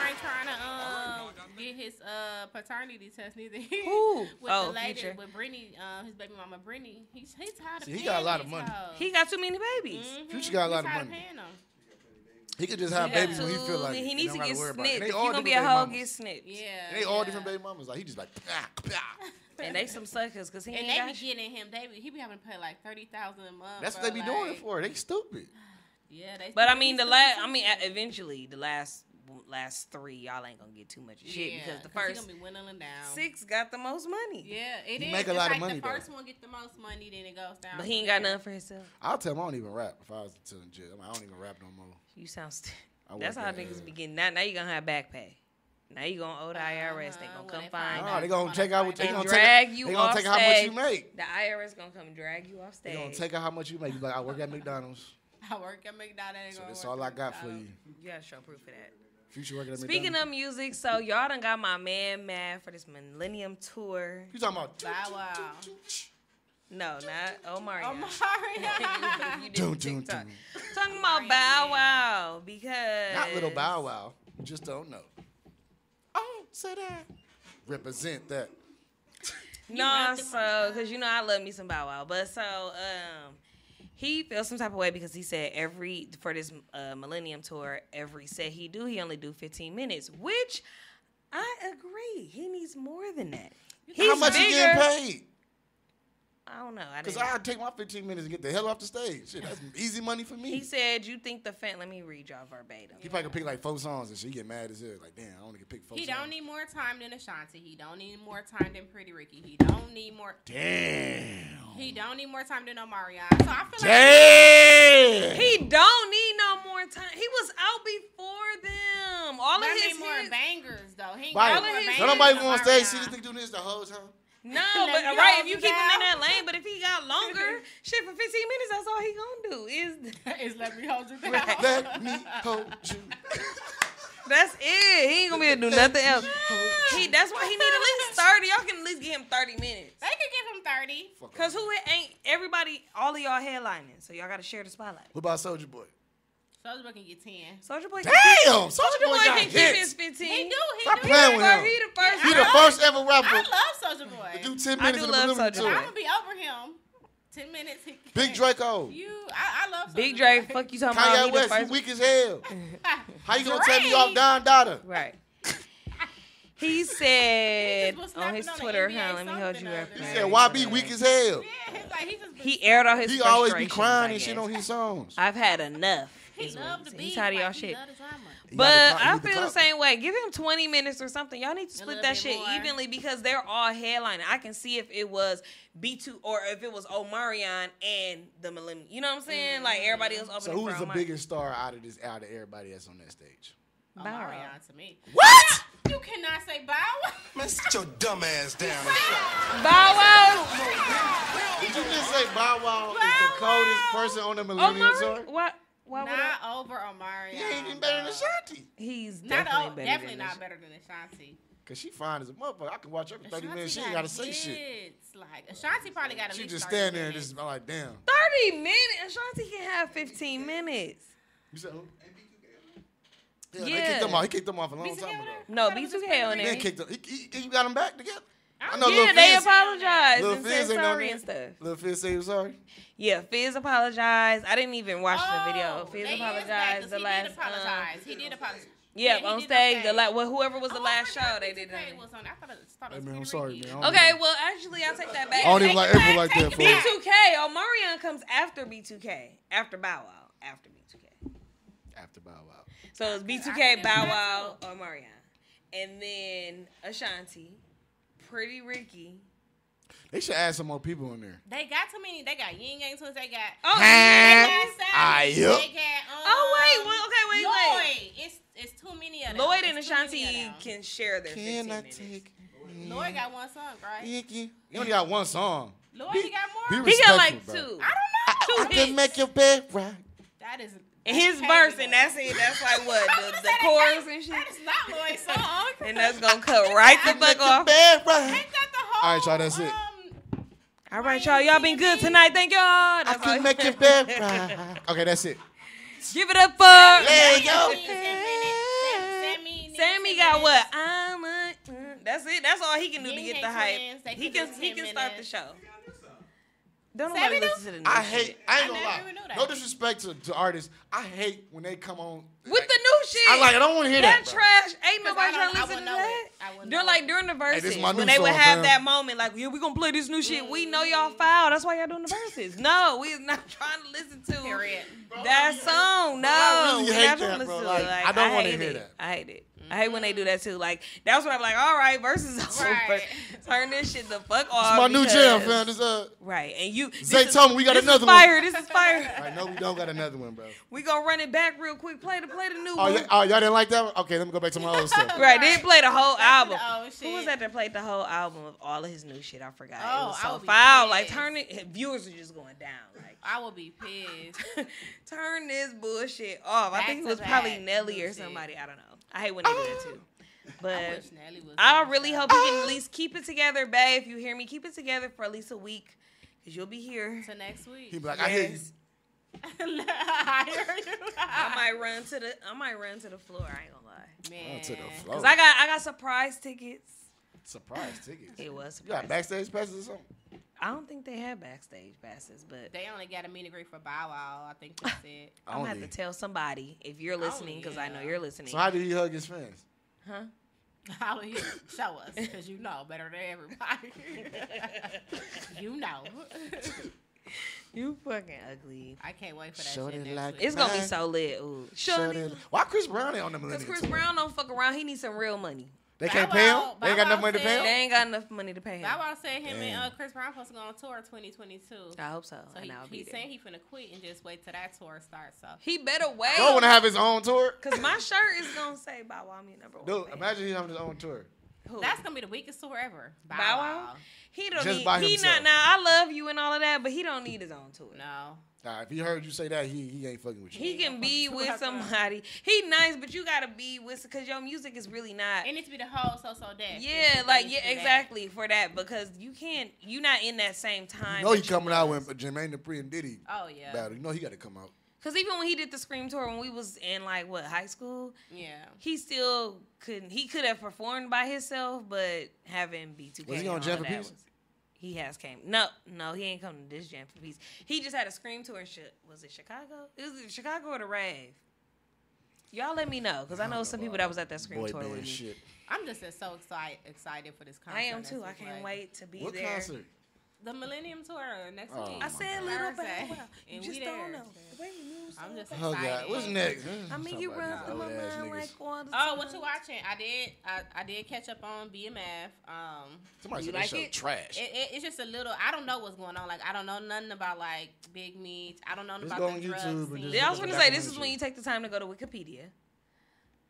ain't trying to um get his uh paternity test neither. Who? with Oh, the lady Future. with Brittany, um, his baby mama Brittany. He's he's tired of he paying got a lot of money. hoes. he got too many babies. Mhm. Future got a He's lot of money. He could just have He babies when he feel too- like it. He needs to get gotta worry about it. snipped. And They you all gonna be a baby hoe, get snipped. Yeah, They all yeah. different baby mamas. Like he just like. ah, ah. And they some suckers because he And ain't they got be getting him. They be, he be having to pay like thirty thousand a month. That's what they be doing it for. They stupid. Yeah, they. But I mean, the last. I mean, eventually, the last last three, y'all ain't gonna get too much shit Yeah, because the first gonna be whittling down. six got the most money. Yeah, it He is. make a It's lot of like money, The though. first one get the most money, then it goes down. But he ain't got there. nothing for himself. I'll tell him I don't even rap if I was to in jail. I, mean, I don't even rap no more. You sound. St- That's how at, niggas uh, be getting. Now, now you gonna have back pay. Now you gonna owe the IRS. They Uh-huh, gonna come they find find No, they gonna Wanna take out what they gonna drag take. you They gonna take out how much you make. The IRS gonna come drag you off stage. They gonna take out how much you make. You like, I work at McDonald's, I work at McDonald's. so that's all I got for you. You gotta show proof of that. Future working at McDonald's. Speaking McDonald's. of music, so y'all done got my man mad for this Millennium Tour. you talking about? Bow Wow. No, not Omar. You Mario. did Dun, the dun, TikTok. dun. Talking about Bow Wow because Not little Bow Wow. You just don't know. Oh, say that. Represent that. No, so because you know I love me some Bow Wow, but so um, he feels some type of way because he said every for this uh, Millennium Tour, every set he do, he only do 15 minutes, which I agree. He needs more than that. He's how much bigger. you getting paid? I don't know. I Because didn't. I take my 15 minutes and get the hell off the stage. Shit, that's easy money for me. he said, "You think the fan? Let me read y'all verbatim. He probably could pick like four songs and shit. He get mad as hell. Like, damn, I only can pick four He songs. don't need more time than Ashanti. He don't need more time than Pretty Ricky. He don't need more. Damn. He um, don't need more time than Omarion. So I feel like Damn. He don't need no more time. He was out before them. All But of he his more hits- bangers though. He ain't Right. got more his- bangers Don't nobody than go on stage see this nigga doing this the whole time. No, but right, if you you keep him in that lane, but if he got longer, shit for 15 minutes, that's all he gonna do. Is Is let me hold you down. Let me hold you. That's it. He ain't gonna be able to do nothing else. He that's why he need at least 30. Y'all can at least give him 30 minutes. They could give him thirty. Cause off. who ain't everybody all of y'all headlining, so y'all gotta share the spotlight. What about Soulja Boy? Soulja Boy can get ten. Soulja Boy, Damn, Soldier Soulja Boy Boy got can keep his 15. He do. He Stop do. playing with him. he the first. He the first ever rapper I love Soulja Boy. to do 10 minutes I do in the love Millennium Soulja Boy. I'm gonna be over him. Ten minutes. He Big Draco. You, I, I love Soulja Big Boy. Drake, fuck you talking about? Kanye He the West, you weak as hell. How you gonna tell me off Drake. Don Dada? Right. He said He on his on Twitter, huh? Let me hold you up. He said, "Why be weak as hell. Yeah, he's like he just. He aired all his. He always be crying I and shit guess. on his songs. I've had enough. he is love what the beat. He's tired of y'all like, he shit. Love the drama. He But got I got the feel the same way. Give him 20 minutes or something. Y'all need to split that shit more. evenly because they're all headlining. I can see if it was B2 or if it was Omarion and the Millennium. You know what I'm saying? Mm-hmm. Like everybody else opening So who's the Omarion. biggest star out of this out of everybody that's on that stage? Bow Wow. Omarion to me. What? You cannot say Bow Wow. Man, sit your dumb ass down. Bow Wow. Did you just say Bow Wow is the coldest person on the Millennium Tour? What? Why would I? Not over Omarion. He ain't even better than Ashanti. He's Not definitely o- better definitely than not better than Ashanti. Cause she fine as a motherfucker. I can watch her for 30 minutes. She ain't got gotta say shit. hits. Like Ashanti probably got at She just stand there and minutes. just I'm like, damn. 30 minutes? Ashanti can have 15 minutes. You said who? Yeah, Yeah. they kicked them off. He kicked them off a long B2K time ago. No, I thought it was B2K on Pretty there. Then kicked them. He, he, he got them back together. I I know Yeah, Lil they Fizz. apologized Lil and Fizz said sorry and stuff. Lil Fizz say he was sorry. Yeah, Fizz apologized. I didn't even watch the video. Oh, Fizz they is back, the he last. Did apologize. he did apologize. Um, yeah, on did stage. The la- well, whoever was the Oh, last show, they did B2K that. was on. I thought it, thought it Hey man, I'm sorry, man. Okay, even- well, actually, I'll take that back. I don't even like it April like that, it B2K. Omarion comes after B2K, after Bow Wow, after B2K. After Bow Wow. So it's I B2K, Bow Wow, natural. Omarion, and then Ashanti, Pretty Ricky. They should add some more people in there. They got too many. They got Ying Yang Twins. They got. Oh, They got Savage. Ah, yup. They got. Um, Oh, wait, well, okay, wait, wait. It's it's too many of them. Lloyd and It's too many Ashanti can share their 15 Can I minutes. take? Lloyd got one song, right? Icky? You only got one song. Lloyd Be- got more. be He got like two. bro. I don't know. I can make your bed right. That is And his verse, and that's it. That's like what the, the chorus and shit. That is not Lloyd's song. And that's gonna cut right the fuck off. bed right. Ain't that the whole? All right, y'all, that's it. Um, All right, y'all. Y'all been good tonight. Thank y'all. I That's all can he make your said. bed right. Okay, that's it. Give it up for There you go. Sammy, Sammy, Sammy. Got what? I'm a. mm, That's it. That's all he can do to get Yang the hype. They He can can. He can start the minutes. show. Don't nobody do? listen to the new I shit. hate. I ain't I gonna never lie. even knew that. No disrespect to, to artists. I hate when they come on with the new shit. I like. I don't want to hear that that. bro. trash. Ain't 'Cause nobody I trying don't- to I listen to wouldn't know that. it. I wouldn't They're know like it. during the verses this is my new when they would song, have fam. that moment, like, yeah, we gonna play this new shit. We know y'all mm-hmm. foul. That's why y'all doing the verses. No, we is not trying to listen to Period. that song. No, I really we hate not trying that, to bro. listen Like, to it. I don't wanna hate hear it. that. I hate it. I hate when they do that too. Like that's when I'm like, all right, verses over. Right. Turn this shit the fuck off. It's my new jam, because- fam. This uh. Right, and you. this Zay told me we got this another is one. fire. This is fire. I know we don't got another one, bro. We gonna run it back real quick. Play the play the new Oh, one. y- oh, y'all didn't like that one? Okay, let me go back to my old stuff. Right, they didn't play the whole album. the old Who was shit. that that played the whole album of all of his new shit? I forgot. it Oh, was I so would be foul. Like pissed. turn it. Viewers are just going down. Like I will be pissed. turn this bullshit off. I think it was probably Nelly or somebody. I don't know. I hate when they do that too. But wish Nelly was. I really hope you can at least keep it together, babe. If you hear me, keep it together for at least a week, cause you'll be here. to next week. He be like, I hear you. Yes. I hear you. I might run to the. I might run to the floor. I ain't gonna lie. Man. Oh, to the floor. Cause I got I got surprise tickets. Surprise tickets. It was You got backstage passes or something? I don't think they have backstage passes, but They only got a meet and greet for Bow Wow. I think that's it. I'm gonna have to tell somebody if you're oh, listening, because I know you're listening. So how did he hug his fans? huh? How do you show us? Because you know better than everybody. you know. You fucking ugly. I can't wait for that Shorty shit next like. It's gonna be so lit. Ooh. Shorty- Shorty. Why Chris Brown ain't on the Because Chris Tour? Brown don't fuck around. He needs some real money. They Bow can't pay him? Wow- They ain't got enough Wow money to pay said- They him? ain't got enough money to pay him. Bow Wow said him and Damn. uh, Chris Brown supposed to go on tour 2022. I hope so. So he, I'll be he's there. saying he finna quit and just wait till that tour starts. So He better wait. Don't wanna have his own tour? Cause my shirt is gonna say Bow Wow me number one. Dude, fan. imagine he having his own tour. Who? that's gonna be the weakest tour ever. Bow, Bow Wow. Wow? He don't Just need. by he himself. not now. I love you and all of that, but he don't need his own tour. No. Nah, if he heard you say that, he he ain't fucking with you. He can be with somebody. He nice, but you gotta be with because your music is really not. It needs to be the whole so so deaf. Yeah, It like yeah, to be that. exactly for that because you can't. You not in that same time. you know he coming out when Jermaine Dupri and Diddy Oh yeah. battle. You know he got to come out. Because even when he did the Scream tour when we was in like what high school, Yeah. he still couldn't. He could have performed by himself, but having B2K. Was he on and Jam He has came. No, no, he ain't come to this Jam for Peace. He just had a Scream tour in Chi- was it Chicago? It was it Chicago or the Rave. Y'all let me know because I know some people that was at that Scream tour with band me. shit. I'm just so excited excited for this concert. I am too. I can't like, wait to be What there. concert? The Millennium Tour next Oh, week. I said little Thursday. bit. Wow. You just don't there. know. The way you move I'm just fast. Oh. God, what's next? I mean, you run through my mind like all the Oh, what you watching? I did. I, I did catch up on BMF. Um, Somebody You said like show it? trash. it, it, it's just a little. I don't know what's going on. Like I don't know nothing about like Big Meech. I don't know Just about the on drug YouTube and Yeah, I was gonna say this is when you take the time to go to Wikipedia.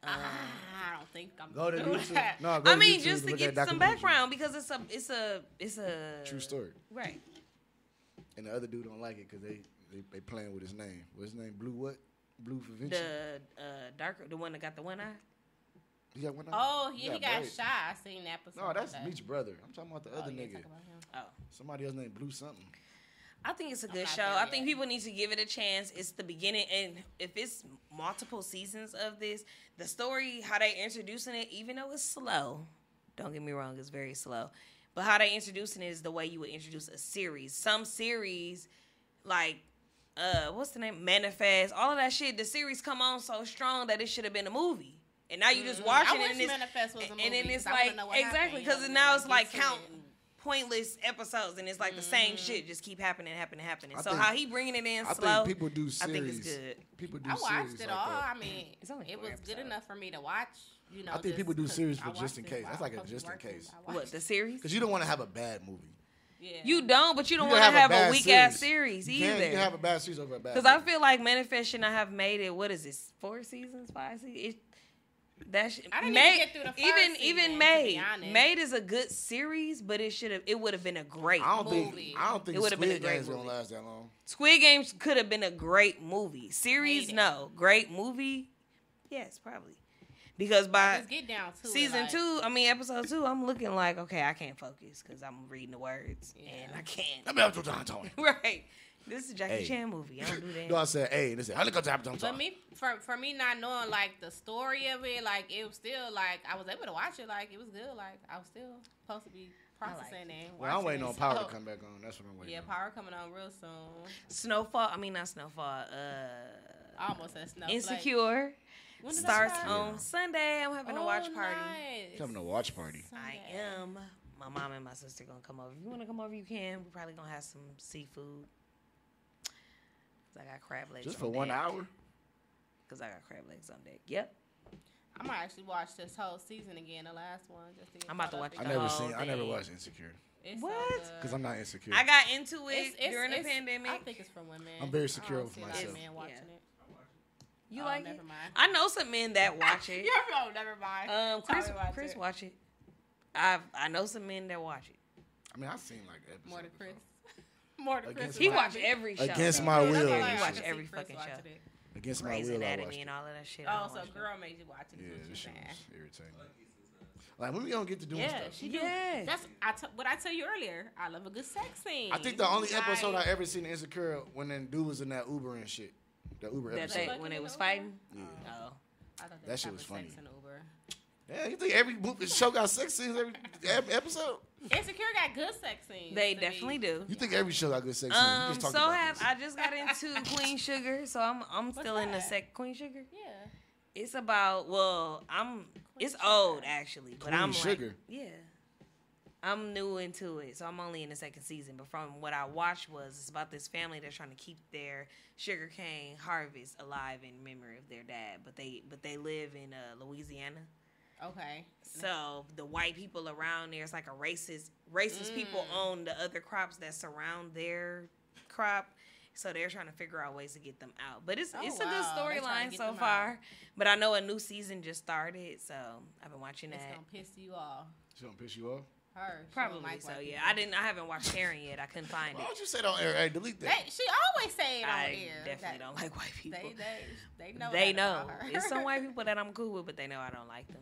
Ah, I don't think I'm Go to doing YouTube. that. No, go I mean, YouTube just to look at get some background because it's a, it's a, it's a True story. right? And the other dude don't like it because they, they they playing with his name. What's his name? Blue what? Blue for Vinci. The uh, darker, the one that got the one eye. He got one eye? Oh, yeah, he got braids. shot. I seen that episode. No, that's of that. Meech's brother. I'm talking about the Oh, other nigga. about him. Oh, Somebody else named Blue something. I think it's a I'm good show. I think people need to give it a chance. It's the beginning, and if it's multiple seasons of this, the story, how they introducing it, even though it's slow, don't get me wrong, it's very slow. But how they introducing it is the way you would introduce a series. Some series, like uh, what's the name? Manifest, all of that shit. The series come on so strong that it should have been a movie, and now you just Mhm. watching I it, wish and it's Manifest was a and then it's like exactly because you know, now it's like get to counting pointless episodes, and it's like the same shit just keep happening, happening, happening. I so think- how he bringing it in I slow? think people do series. I think it's good. People do I series watched it like all. that. I mean, It's only it four was good enough for me to watch. You know, I think people do series I for just in case. That's like a just in case. What the series? Because you don't want to have a bad movie. Yeah. You don't, but you don't want to have, bad a weak ass series You can, either. you have a bad series over a bad Because I feel like Manifest should not have made it. What is this? Four seasons? Five seasons? It, that should, I didn't even Made, get through the first even season, even Made. Made is a good series, but it should have. It would have been a great. I don't movie. think I don't think It would've been a Squid great Game's gonna movie. last that long. Squid Games could have been a great movie. Series, no. Great movie, yes, probably. Because by Just get down to it, season like- two, I mean episode two, I'm looking like okay, I can't focus because I'm reading the words and I can't. Let me have to John Tony. right. This is a Jackie Hey. Chan movie. I don't do that. No, I said, hey, this they said, I look up John But Tony. me, for for me not knowing like the story of it, like it was still like I was able to watch it. Like it was good. Like I was still supposed to be processing it. and Well, I'm waiting on Power so- to come back on. That's what I'm waiting Yeah, on. power coming on real soon. Snowfall. I mean not Snowfall. Uh, I almost said snow. Insecure. When it starts on Sunday. I'm having a oh, watch Oh, party. nice. Having a watch party. I am. My mom and my sister gonna come over. If you wanna come over, you can. We're probably gonna have some seafood. Cause I got crab legs. Just on for one hour. Cause I got crab legs on deck. Yep. I might actually watch this whole season again, the last one. Just to get I'm about to watch up I never whole seen. I never watched Insecure It's What? So because I'm not insecure. I got into it It's- it's- during the pandemic. I think it's for women. I'm very secure don't with see a lot of myself. men watching Yeah. it. You Oh, like never it? mind. I know some men that watch it. You're oh, never mind. Um, Chris, Tell me about Chris it. watch it. I've I know some men that watch it. I mean, I've seen like episodes. More to Chris. More to Chris. He watch every show. Against my That's will. He watch every Chris fucking show. Against my will, I Anatomy watched and all of that shit. I Oh, so watch that. girl made you watch it. is Yeah, this shit was irritating. Like when we gonna get to doing Yeah, stuff. she do. Yes. That's I t- what I tell you earlier. I love a good sex scene. I think the only episode I Like, ever seen Insecure when then dude was in that Uber and shit. The Uber That episode. they, when they in was fighting. Yeah. Oh. I thought That shit type was of funny. In Uber. Yeah, you think every movie show got sex scenes every ep- episode? Insecure got good sex scenes. They to me. definitely do. You think every show got good sex scenes? You Um, just talked so about have this. I just got into Queen Sugar, so I'm I'm still in the that? sec Queen Sugar. Yeah. It's about well, I'm it's Sugar. old actually, but Queen I'm Sugar? like yeah. I'm new into it, so I'm only in the second season. But from what I watched was it's about this family that's trying to keep their sugarcane harvest alive in memory of their dad. But they but they live in uh, Louisiana. Okay. So the white people around there, it's like a racist. Racist people Mm. own the other crops that surround their crop. So they're trying to figure out ways to get them out. But it's Oh, it's wow. a good storyline so them far. But I know a new season just started, so I've been watching It's that. gonna piss you off. She don't piss you off? Her. she Probably like so. Yeah, people. I didn't. I haven't watched Karen yet. I couldn't find Why it. don't you say it on air? Hey, delete that. They, she always say it on I air. definitely That- don't like white people. They they they know. They that know. about her. It's some white people that I'm cool with, but they know I don't like them.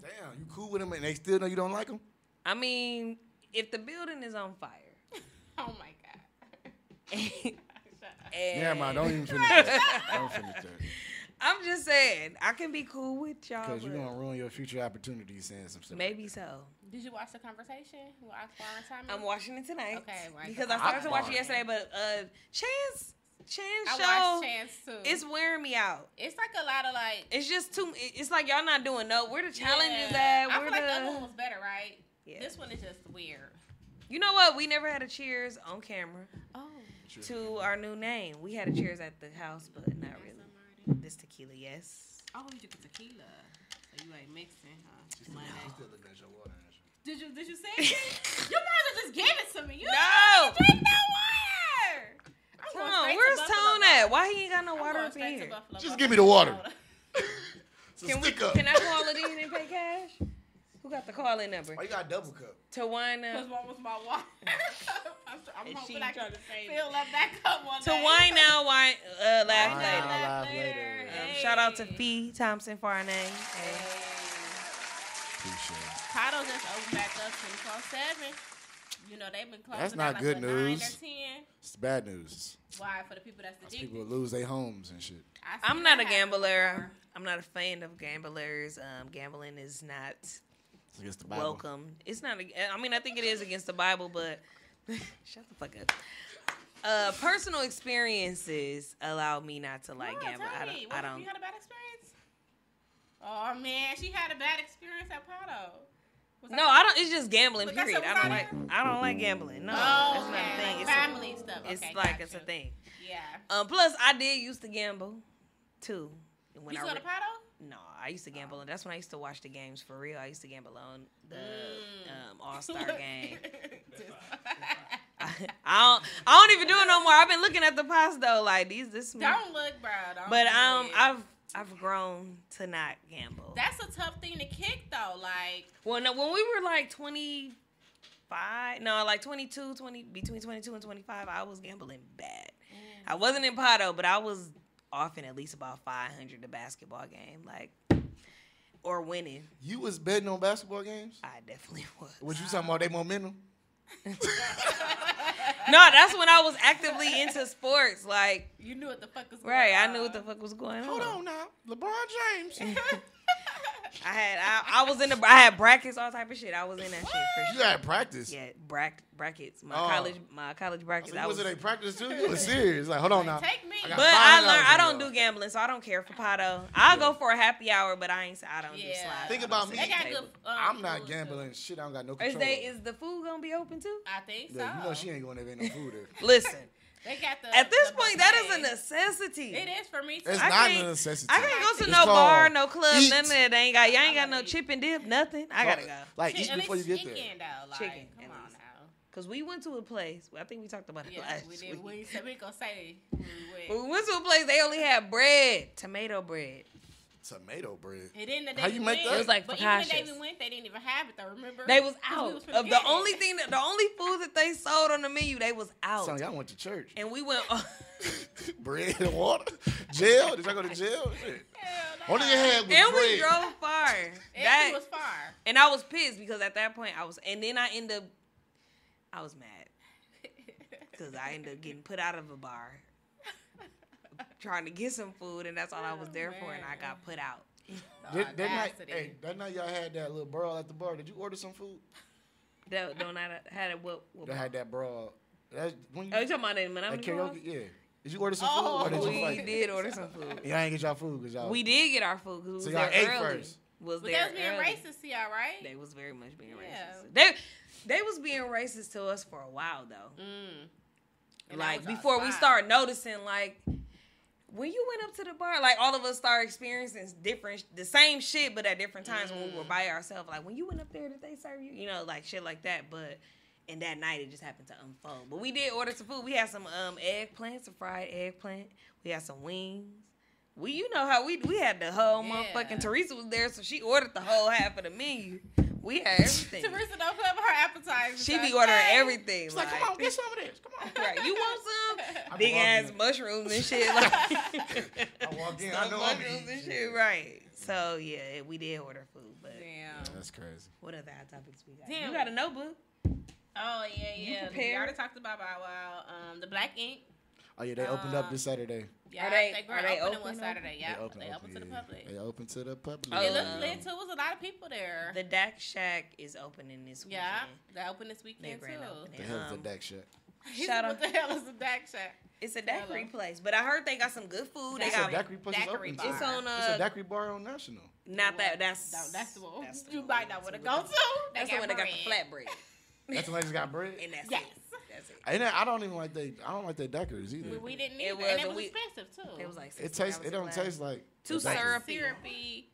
Damn, you cool with them and they still know you don't like them? I mean, if the building is on fire, oh my god. and Yeah, man, don't even finish that. Don't finish that. I'm just saying, I can be cool with y'all. Because you're going to ruin your future opportunities saying some stuff. Maybe so. Did you watch the conversation with Akbar and Tommy? I'm watching it tonight. Okay, right. Because I started to watch it yesterday, but uh, Chance, Chance I show, watched Chance too. it's wearing me out. it's like a lot of like. It's just too. it- It's like y'all not doing no. Where the challenge yeah. at? I Where feel like the other one was better, right? Yeah. This one is just weird. You know what? We never had a cheers on camera Oh. to our new name. We had a cheers at the house, but not really. This tequila, yes. Oh, you took tequila. So you ain't mixing, huh? Money. Still looking at your water and shit. Did you did you say it? you might as well just give it to me. You No. don't drink no water. I'm going Tone, straight to where's Tone at? Why he ain't got no I'm water up in straight to here? Buffalo Just Wild. give me the water. So Can we? stick up. Can I call it in and pay cash? Who got the call in number? Why you got a double cup? Tawana. Because one was my water. I'm, I'm And she hoping I trying can to save fill up that cup one To day. wine now, wine uh, laugh Wine later. Laugh later. Um, shout out to Hey. Fee Thompson for our name. Hey. Appreciate it. Paddle just opened back up 24 7. You know, they've been closing That's not like good what, 9 news. or 10. It's bad news. Why? For the people that's That's addicted. people lose their homes and shit. I see I'm not a gambler. I'm not a fan of gamblers. Um, gambling is not It's against the Bible. welcome. It's not. A, I mean, I think it is against the Bible, but shut the fuck up. Uh, personal experiences allow me not to like Come on, gamble. tell I don't. me. I What, don't. You had a bad experience? Oh man, she had a bad experience at Paddle. Was No, I don't. It's just gambling. Period. I don't like. I don't like gambling. No, Oh, that's not a thing. like It's a- family stuff. It's Okay, like it's a thing. Yeah. Um, plus, I did used to gamble too. When you I re- the Paddle? no, I used to gamble, and that's when I used to watch the games for real. I used to gamble on the Mm. um, All Star game. I don't. I don't even do it no more. I've been looking at the past though, like these. This. don't look, bro. Don't But um. I've I've grown to not gamble. That's a tough thing to kick, though. Like, Well, no, when we were like 25, no, like 22, 20, between 22 and 25, I was gambling bad. I mm. wasn't in Pato, but I was often at least about 500 a basketball game, like, or winning. You was betting on basketball games? I definitely was. What you talking about? They momentum? No, that's when I was actively into sports. Like, you knew what the fuck was going right, I knew what the fuck was going on. Hold on now. LeBron James. I had I, I was in the I had brackets, all type of shit. I was in that shit for You sure. had practice. Yeah, brack, brackets. My Oh. college my college I brackets. was I like, was was, it a practice too? You was serious. Like, hold on now. Take me. I but I 5 learned I don't do gambling, so I don't care for Pato. I'll go for a happy hour, but I ain't I don't do Yeah. slides. Think about me. sit They at got good. Um, I'm not food, too. gambling. Shit, I don't got no Is control. they is the food gonna be open too? I think so. Yeah, you know she ain't going to there. Ain't no food there. Listen, They got the. at this the point, that is a necessity. It is for me too. It's I not can't- a necessity. I can't go to It's no bar, no club, eat. none of that. They ain't got y'all ain't got no gotta chip and dip, nothing. I gotta go. Like Chick- eat before you least get there. chicken, Though, like, Chicken, Come on now. Cause we went to a place. I think we talked about it Yeah, last we week. did. We said we gonna say we went. we went to a place, they only had bread, tomato bread. Tomato bread. It didn't. How you make went, that? It was like but even the day focaccias. we went, they didn't even have it though. Remember? They was 'Cause we out was of the forgetting. only thing that the only food that they sold on the menu. They was out, So y'all went to church. and we went. bread and water. Jail? Did y'all go to jail? Shit. Hell no. Only you had was and bread. we drove far. That it was far. and I was pissed because at that point I was, and then I ended up, I was mad because I ended up getting put out of a bar, trying to get some food, and that's all I was Oh, there for, and I got put out. Did, that night, hey, that night y'all had that little brawl at the bar. Did you order some food? That don't I had it what? what That had that brawl. That, when you, oh, you talking about that Monopoly that Brawl? karaoke? Yeah. Did you order some Oh, food or did you We fight? did order some food. Y'all ain't get y'all food because y'all. We did get our food because So we was y'all there ate early. first? Was But they there was being early. racist to y'all, right? They was very much being Yeah. racist. They they was being racist to us for a while though. Mm. Like was our before we start noticing like when you went up to the bar, like all of us started experiencing different, the same shit, but at different times when we Mm. were by ourselves. Like when you went up there, did they serve you? You know, like shit like that. But and that night it just happened to unfold. But we did order some food. We had some um eggplant, some fried eggplant. We had some wings. We, you know how we we had the whole Yeah. motherfucking Teresa was there, so she ordered the whole half of the menu. We had everything. Teresa don't put up her appetizers. she be okay? ordering everything. She's like, come on, get some of this. Come on. Right, you want some Big ass in. mushrooms and shit? Like, I walk in, I Stuffed know mushrooms and shit. shit, right? So yeah, we did order food, but Damn. That's crazy. what other hot topics we got? Damn. You got a notebook? Oh yeah, You yeah. We already talked about Bow Wow. Um, the Black Ink. Oh yeah, they opened up Um, this Saturday. Yeah, Are they- they, are they opening open one? Saturday. Yeah, they open, they open, open to the public. They open to the public. Oh, It looked Um, lit too. It was a lot of people there. The Dak Shack is opening this weekend. yeah, they open this They weekend grand too. opening. The hell's the Um, deck shit? Shout out- What the hell is a Dak Shack? It's a daiquiri place, but I heard they got some good food. They It's It's got a daiquiri place is daiquiri open. bar. it's on It's a uh daiquiri bar on National. not that that's No, that's the one that's the you one. might not want to go to. They That's the one that got the bread. flatbread. That's the one that just got bread. And that's Yes. it. That's it. And I don't even like they. I don't like their daiquiris either. We, we didn't need It either, was, and it was we- expensive too. It was like It tastes. $16 It a don't glass. taste like Too syrupy. syrupy.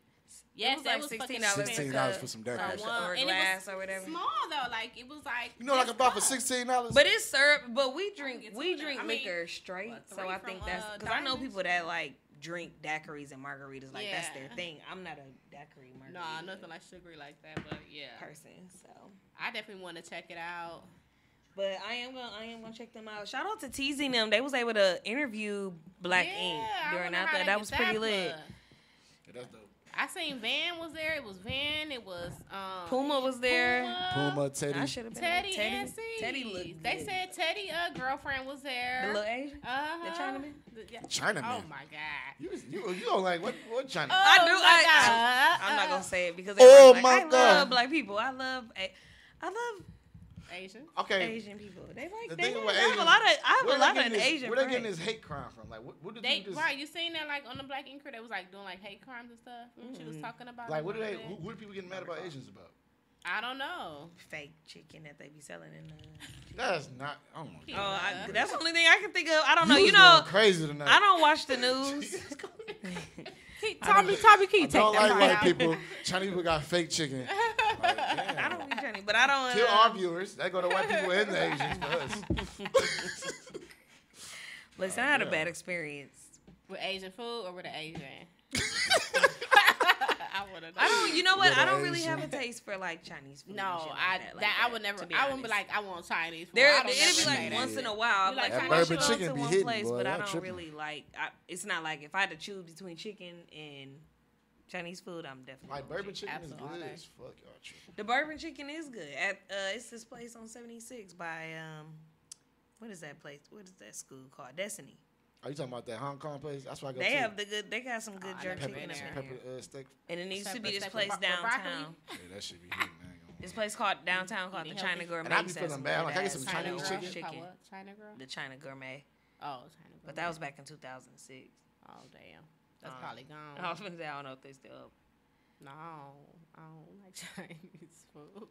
Yes, was that like was $16 for Sixteen dollars for some A daiquiris. one- or a and it was glass or whatever. Small though, like it was like You know, like a this bar for sixteen dollars. But it's syrup. But we drink we drink them. I mean, liquor straight, what, so I think from, that's uh, because I know people that like drink daiquiris and margaritas. Like that's their thing. I'm not a daiquiri margarita Nah, nothing like sugary like that, but yeah, person. So, I definitely want to check it out. But I am gonna I am gonna check them out. Shout out to teasing them. They was able to interview Black yeah, Ink during wonder that. That, that was pretty lit. Yeah, that's dope. I seen Van was there. It was Van. It was um Puma was there. Puma, Teddy. I should have been Teddy, there. and C. Teddy looked. They good. said Teddy, uh, girlfriend was there. the little Asian. uh-huh. the Chinaman? The- yeah. Chinaman. Oh my god. You, you, you don't like what? What China? I do. Oh, my I, God. I, am not gonna say it because Oh, everyone's my like, I God. love black people. I love. I love Asian. okay. Asian people. They like. The They thing like, with I have a lot of. I have a lot getting of this, Asian. Where they getting this hate crime from? Like, what, what did They you just? right. You seen that like on the Black Ink Crew? They was like doing like hate crimes and stuff. She was mm-hmm. talking about. Like, what do they? little Who, who are people getting mad about Asians about? I don't know. fake chicken that they be selling in the. That's not. Oh my Oh, god. I, that's the only thing I can think of. I don't know. was You know, going crazy tonight. I don't watch the news. Tommy, Tommy, can you I take don't that like white people. Chinese people got fake chicken. Like, but I don't. Kill uh, our viewers. They go to white people and the Asians for us. Listen, I had a bad experience. With Asian food or with the Asian? I. I don't. You know what? With I don't really Asian. have a taste for like Chinese food. No, shit like I that, that, like I would never. to be I wouldn't be honest. like I want Chinese food. There, it'd be like that. once in a while. You Like, like I Chinese will food? go chicken to be one hidden, place, boy. but I don't tripping. really like. I, it's not like if I had to choose between chicken and Chinese food, I'm definitely Like going bourbon chicken is good as fuck. Y'all tripping. The bourbon chicken is good. At uh, it's this place on 76 by um, what is that place? What is that school called? Destiny. Are you talking about that Hong Kong place? That's why I go They to. have the good. They got some good Oh, I jerk pepper, chicken been there. pepper uh, steak. And it needs to be this place with bro- with broccoli? downtown. Yeah, that should be hitting. I This place called downtown called the Eating China. Gourmet. And I be Used feeling bad. Like, I get some China Chinese girl? chicken. China girl? The China Gourmet. Oh, China girl. But that was back in 2006. Oh damn, that's Uh, probably gone. I was gonna say I don't know if they still up. No, I don't like Chinese food.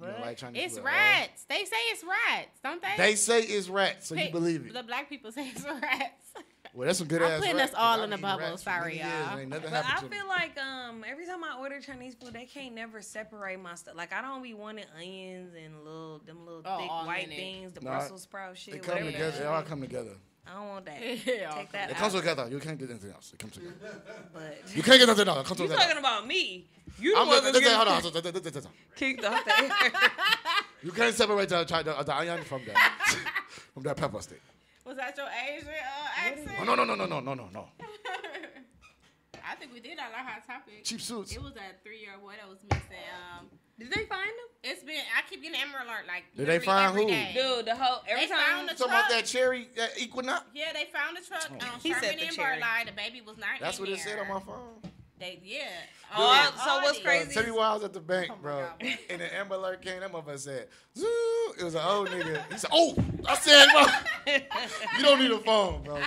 You don't like Chinese it's food at all? rats. They say it's rats, don't they? They say it's rats, so you believe it. The black people say it's rats. Well, that's some good I'm ass. putting rats, us all 'cause in I've the bubble. Sorry, y'all. and Ain't nothing But I feel me. like um every time I order Chinese food, they can't never separate my stuff. Like I don't be wanting onions and little them little Oh, thick white things, the Nah, Brussels sprout shit. They come whatever together. They all come together. Is. I don't want that. Yeah, Take that It out. comes together. You can't get anything else. It comes together. But You can't get nothing else. It comes you together. talking about me? You the I'm one just, that's hold on. this- this- kicked off the air. You can't separate the, the, the onion from the from that pepper stick. Was that your Asian uh, accent? Oh, no, no, no, no, no, no, no, no. I think we did on our hot topic. Cheap suits. It was that three-year old boy that was missing. Um, Did they find him? it's been I keep getting Amber Alert like. Did they literally find every who? day. Dude, the whole every They time. found the Talking about that cherry, that Equinox. Yeah, they found the truck on He said Sherman the and cherry. Burleigh. The baby was not That's in what it said on my phone. They yeah. Oh, All- so all what's these- crazy? Tell me why I was at the bank, Oh my bro. God, bro. and the Amber Alert came. That motherfucker said, "Zoo." It was an old nigga. He said, "Oh," I said, bro, "You don't need a phone, bro.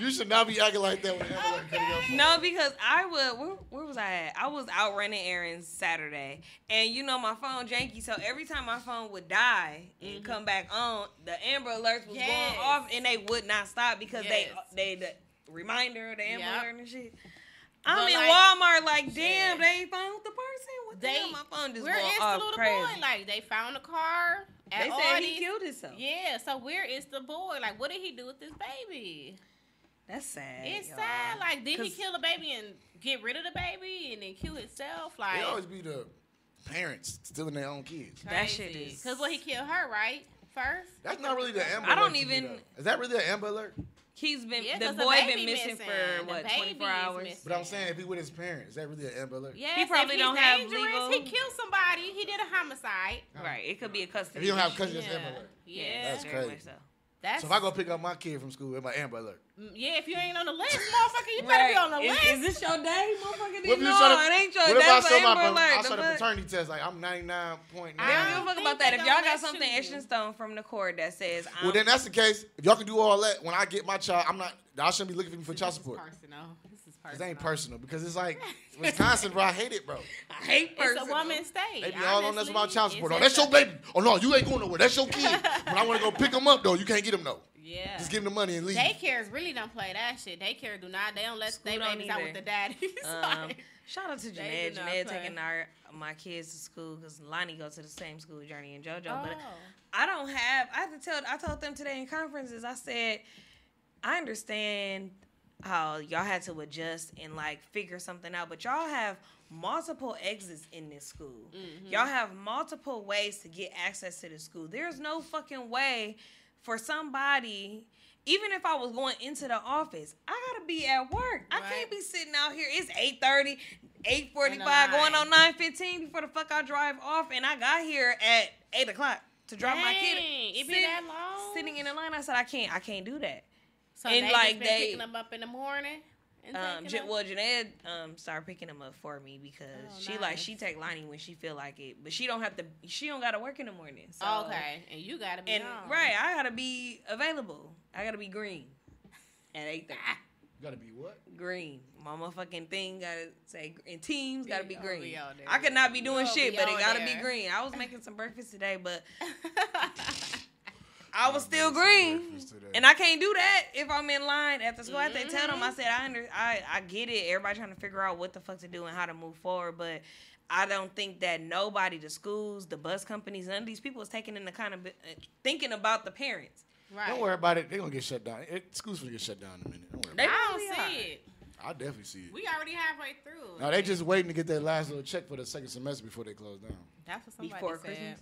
You should not be acting like that when Amber Alert cutting your. No, because I would. Where, where was I at? I was out running errands Saturday, and you know my phone janky. So every time my phone would die and mm-hmm. come back on, the Amber Alerts was Yes. going off, and they would not stop because Yes. they they the reminder of the Amber Yep. Alert and shit. I'm But, in like, Walmart, like, damn, shit. they found the person. What the They hell? My phone just where going is off the little crazy. boy? Like they found the car. At they said he killed himself. Yeah, so where is the boy? Like, what did he do with this baby? That's sad. It's y'all. sad. Like, did he kill the baby and get rid of the baby and then kill himself? Like, They always be the parents stealing their own kids. That shit is- because what he killed her right first. That's not really the Amber alert. I don't Alert me, even- Is that really an Amber Alert? He's been Yeah, the 'cause boy baby been missing, missing. for what 24 hours. missing. But I'm saying if he with his parents, is that really an Amber Alert? Yes, probably if don't he's have dangerous, legal- He killed somebody. He did a homicide. Right. It could be a custody. If you don't have issue. cousins, that's yeah. Amber Alert. Yeah, That's very crazy. Much so. That's So if I go pick up my kid from school, it's my Amber Alert. Mm, yeah. If you ain't on the list, motherfucker, you better be on the Is, list. is this your day, motherfucker? What if no, you try it ain't your What if day I for show my Amber I Alert. show The the paternity test like I'm 99.9. They I don't give a fuck about that. If y'all got something you. etched in stone from the court that says, I'm, Well, then that's the case. If y'all can do all that, when I get my child, I'm not. Y'all shouldn't be looking for me for child support. personal. This It ain't personal because it's like Wisconsin, bro. I hate it, bro. I hate personal. It's person. a woman's state. They be all on us honestly. about child support. Oh, that's your a- baby. Oh no, you ain't going nowhere. That's your kid. but I want to go pick them up, though, you can't get them though. Yeah. Just give them the money and leave. Daycares really don't play that shit. Daycare do not. They don't let School their don't babies out with the daddies. Um, Like, shout out to They Jeanette. do not Jeanette play. taking our my kids to school because Lonnie goes to the same school, Journey and JoJo. But oh. I don't have. I have to tell. I told them today in conferences. I said, I understand how y'all had to adjust and like figure something out, but y'all have multiple exits in this school. Mm-hmm. Y'all have multiple ways to get access to the school. There's no fucking way for somebody. Even if I was going into the office, I gotta be at work. I can't be sitting out here. It's 8.30, 8.45, In the going on 9.15 before the fuck I drive off. And I got here at 8 o'clock to drop my kid. it be that long? Sitting in the line, I said, I can't, I can't do that. So and they like just been they- picking them up in the morning. Um, taking Jan- them? well, Jeanette um started picking them up for me because Oh, she like she take Lonnie when she feel like it, but she don't have to. She don't got to work in the morning. So, okay, and you gotta be And on. right, I gotta be available. I gotta be green at eight thirty. Gotta be what? Green. My motherfucking thing gotta say in teams gotta be green. be. I could not be doing gonna shit, be but it gotta be green. I was making some breakfast today, but I was still green. And I can't do that if I'm in line at the school. I have to tell them. Mm-hmm. I said I under I I get it. Everybody trying to figure out what the fuck to do and how to move forward, but I don't think that nobody, the schools, the bus companies, none of these people is taking into kind of uh, thinking about the parents. right. Don't worry about it. They're gonna get shut down. It, schools gonna get shut down in a minute. Don't worry. They About I don't are. see it. it. I'll definitely see it. We already halfway through. No, they just waiting to get their last little check for the second semester before they close down. That's what somebody Before said. Christmas?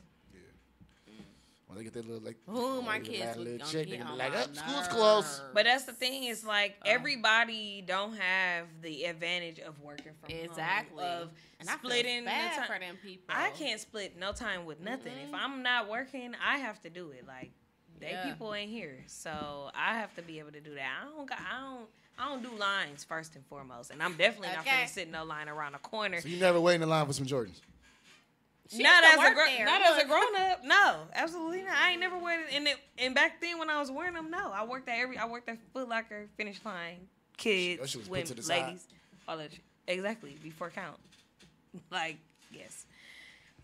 When they get their little like, Ooh, my little kids last little gonna they get on be like, my "Oh, school's closed." nerves. But that's the thing is like Oh. everybody don't have the advantage of working from home, Exactly. of and I feel splitting the bad time. for them people. I can't split no time with nothing. If Mm-hmm. I'm not working, I have to do it. Like They Yeah. people ain't here, so I have to be able to do that. I don't got. I don't. I don't do lines first and foremost, and I'm definitely not Okay. gonna sit no line around a corner. So you never wait in the line for some Jordans. She not as a work gro- there. not as a grown up. No, absolutely not. I ain't never wear it. And it, and back then when I was wearing them, no, I worked at every. I worked at Foot Locker, Finish Line, That kids, shit was women, to side. ladies, all that. shit. Exactly before count. like yes,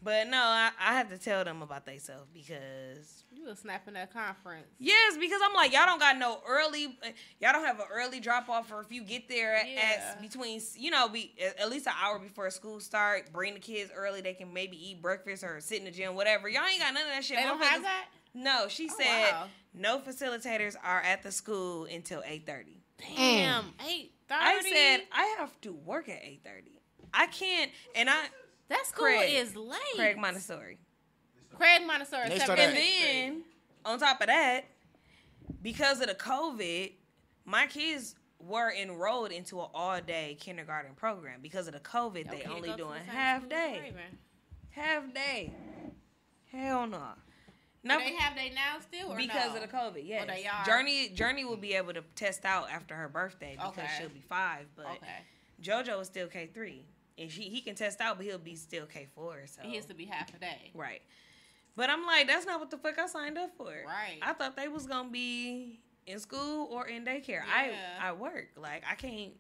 but no, I, I have to tell them about themselves because You were snapping that conference. Yes, because I'm like, y'all don't got no early, eh, y'all don't have an early drop off, or if you get there at, Yeah. at between, you know, be at at least an hour before school start. Bring the kids early; they can maybe eat breakfast or sit in the gym, whatever. Y'all ain't got none of that shit. They don't have that. No, she Oh, said wow. no facilitators are at the school until eight thirty. Damn, eight thirty. I said I have to work at eight thirty. I can't, and I that school Craig. is late. Craig Montessori. Craig Montessori. They seven start And at- six three. then on top of that, because of the COVID, my kids were enrolled into an all day kindergarten program. Because of the COVID, Your they only go to doing the half day. Raven. Half day. Hell no. Do No, they have they now still or because no? of the COVID, yes. they are? Journey Journey will be able to test out after her birthday because Okay. she'll be five. But Okay, JoJo is still K three, and she he can test out, but he'll be still K four. So he has to be half a day. Right. But I'm like, that's not what the fuck I signed up for. Right. I thought they was gonna be in school or in daycare. Yeah. I I work. Like I can't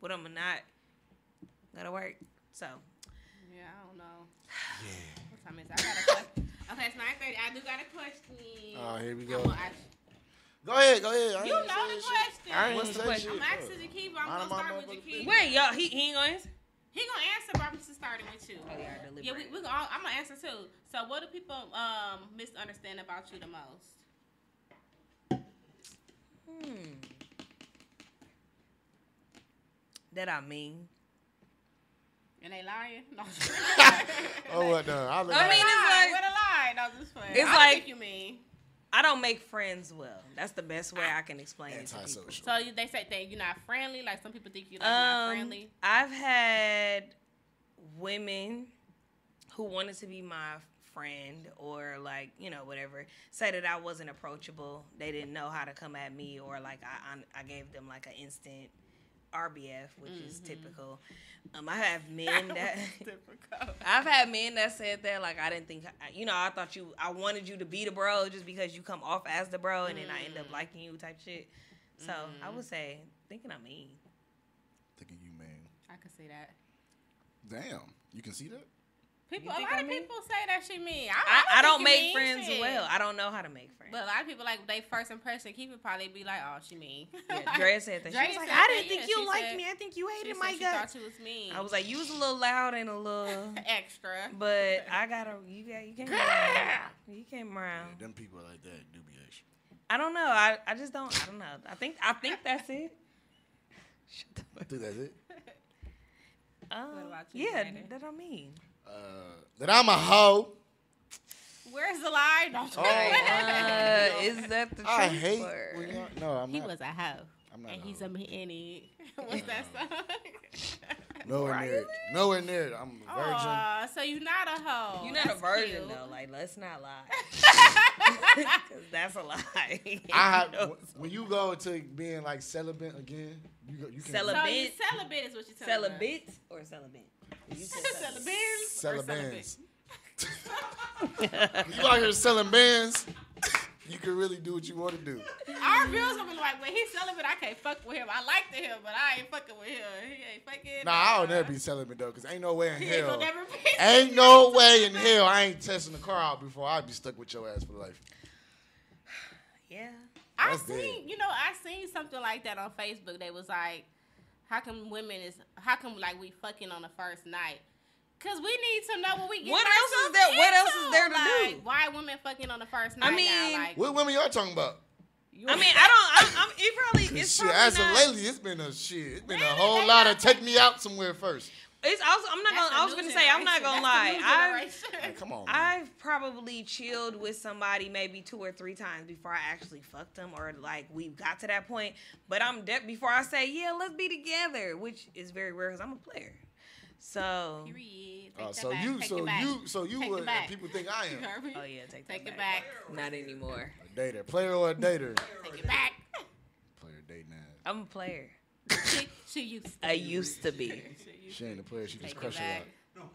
but I'm not gonna work. So Yeah, I don't know. What time is it? I got a question. Okay, it's nine thirty. I do got a question. Oh, here we I'm go. Go ahead, go ahead. I You know saying the shit. question. I ain't What's the question? shit. I'm asking Jakeem. I'm Mind gonna start with motherfucking Jakeem. wait, y'all he, he ain't gonna answer? He gonna answer, but I'm just starting with you. Oh yeah, Yeah, we, we gonna, I'm gonna answer too. So, what do people um misunderstand about you the most? Hmm. That I mean. And they lying? No. Oh, what the? I, I mean, it. it's like- what a lie. No, just playing. It's I don't like- think you mean. I don't make friends well. That's the best way I can explain it to people. So they say that you're not friendly. Like some people think you're like not Um, friendly. I've had women who wanted to be my friend or like you know whatever say that I wasn't approachable. They didn't know how to come at me or like I I, I gave them like an instant RBF, which is typical. Um, I have men that Difficult. I've had men that said that like I didn't think you know I thought you I wanted you to be the bro just because you come off as the bro and then I end up liking you type shit. So I would say thinking I'm mean. Thinking you man. I can see that. Damn, you can see that. People, a lot I of mean? people say that she mean. I, I, I don't think you make mean friends shit. well. I don't know how to make friends. But a lot of people like they first impression keep it probably be like, oh, she mean. yeah, Drea said that. She Drea was like, said I didn't think yeah, you she liked said- me. I think you hated said my she gut. thought you was mean. I was like, you was a little loud and a little, extra. but I gotta, you got, you came around. You came around. Them people like that do be extra. I don't know. I, I just don't. I don't know. I think, I think that's it. Shut the I think that's it. Um, about you, yeah, Brandon? that I mean. Uh, that I'm a hoe. Where's the lie? Don't Oh, Uh, is that the truth? I hate or- when y'all. No, I'm He not. was a hoe. I'm not And a he's hoe. a any. What's that song? Nowhere near it. Nowhere near it. I'm a virgin. Aw, so you're not a hoe. You're not a virgin cute. though. Like, let's not lie. Because that's a lie. I have, when you go to being like celibate again, you go, you can Celibate. So celibate is what you're telling us. Celibate or celibate? You said celibate. Celibate. or selling bands. you out here selling bands, you can really do what you want to do. Our girls gonna be like, when he's celibate, I can't fuck with him. I like the him, but I ain't fucking with him. He ain't fucking. Nah, I'll never be selling celibate though, cause ain't no way in He ain't hell. gonna never be. Ain't no way in hell I ain't testing the car out before I be stuck with your ass for life. Yeah. I That's seen, dead. you know, I seen something like that on Facebook. They was like, how come women is, how come like we fucking on the first night? Cause we need to know what we get. What else is there- what else is there to like, do? Why women fucking on the first night? I mean, now? like, What women y'all talking about? I mean, I don't. I'm, I'm it probably. 'Cause It's shit, probably as not, of lately, it's been a shit. It's been a whole lot of take me out somewhere first. It's also. I'm not that's gonna. I was gonna say. I'm not gonna lie. That's the new I've generation. Come on, man. I've probably chilled with somebody maybe two or three times before I actually fucked them or like we got to that point. But I'm de- before I say yeah, let's be together, which is very rare because I'm a player. So, Period. Take Oh, so back. you, Take so it back. you, so you Take it would. back. People think I am heard oh yeah, take, Take that it back. Not anymore. a dater, player or a dater. Take it back. player dating ass. I'm a player. she, she used to. I used to be. She used She ain't a player. She just Take it crush a back. lot.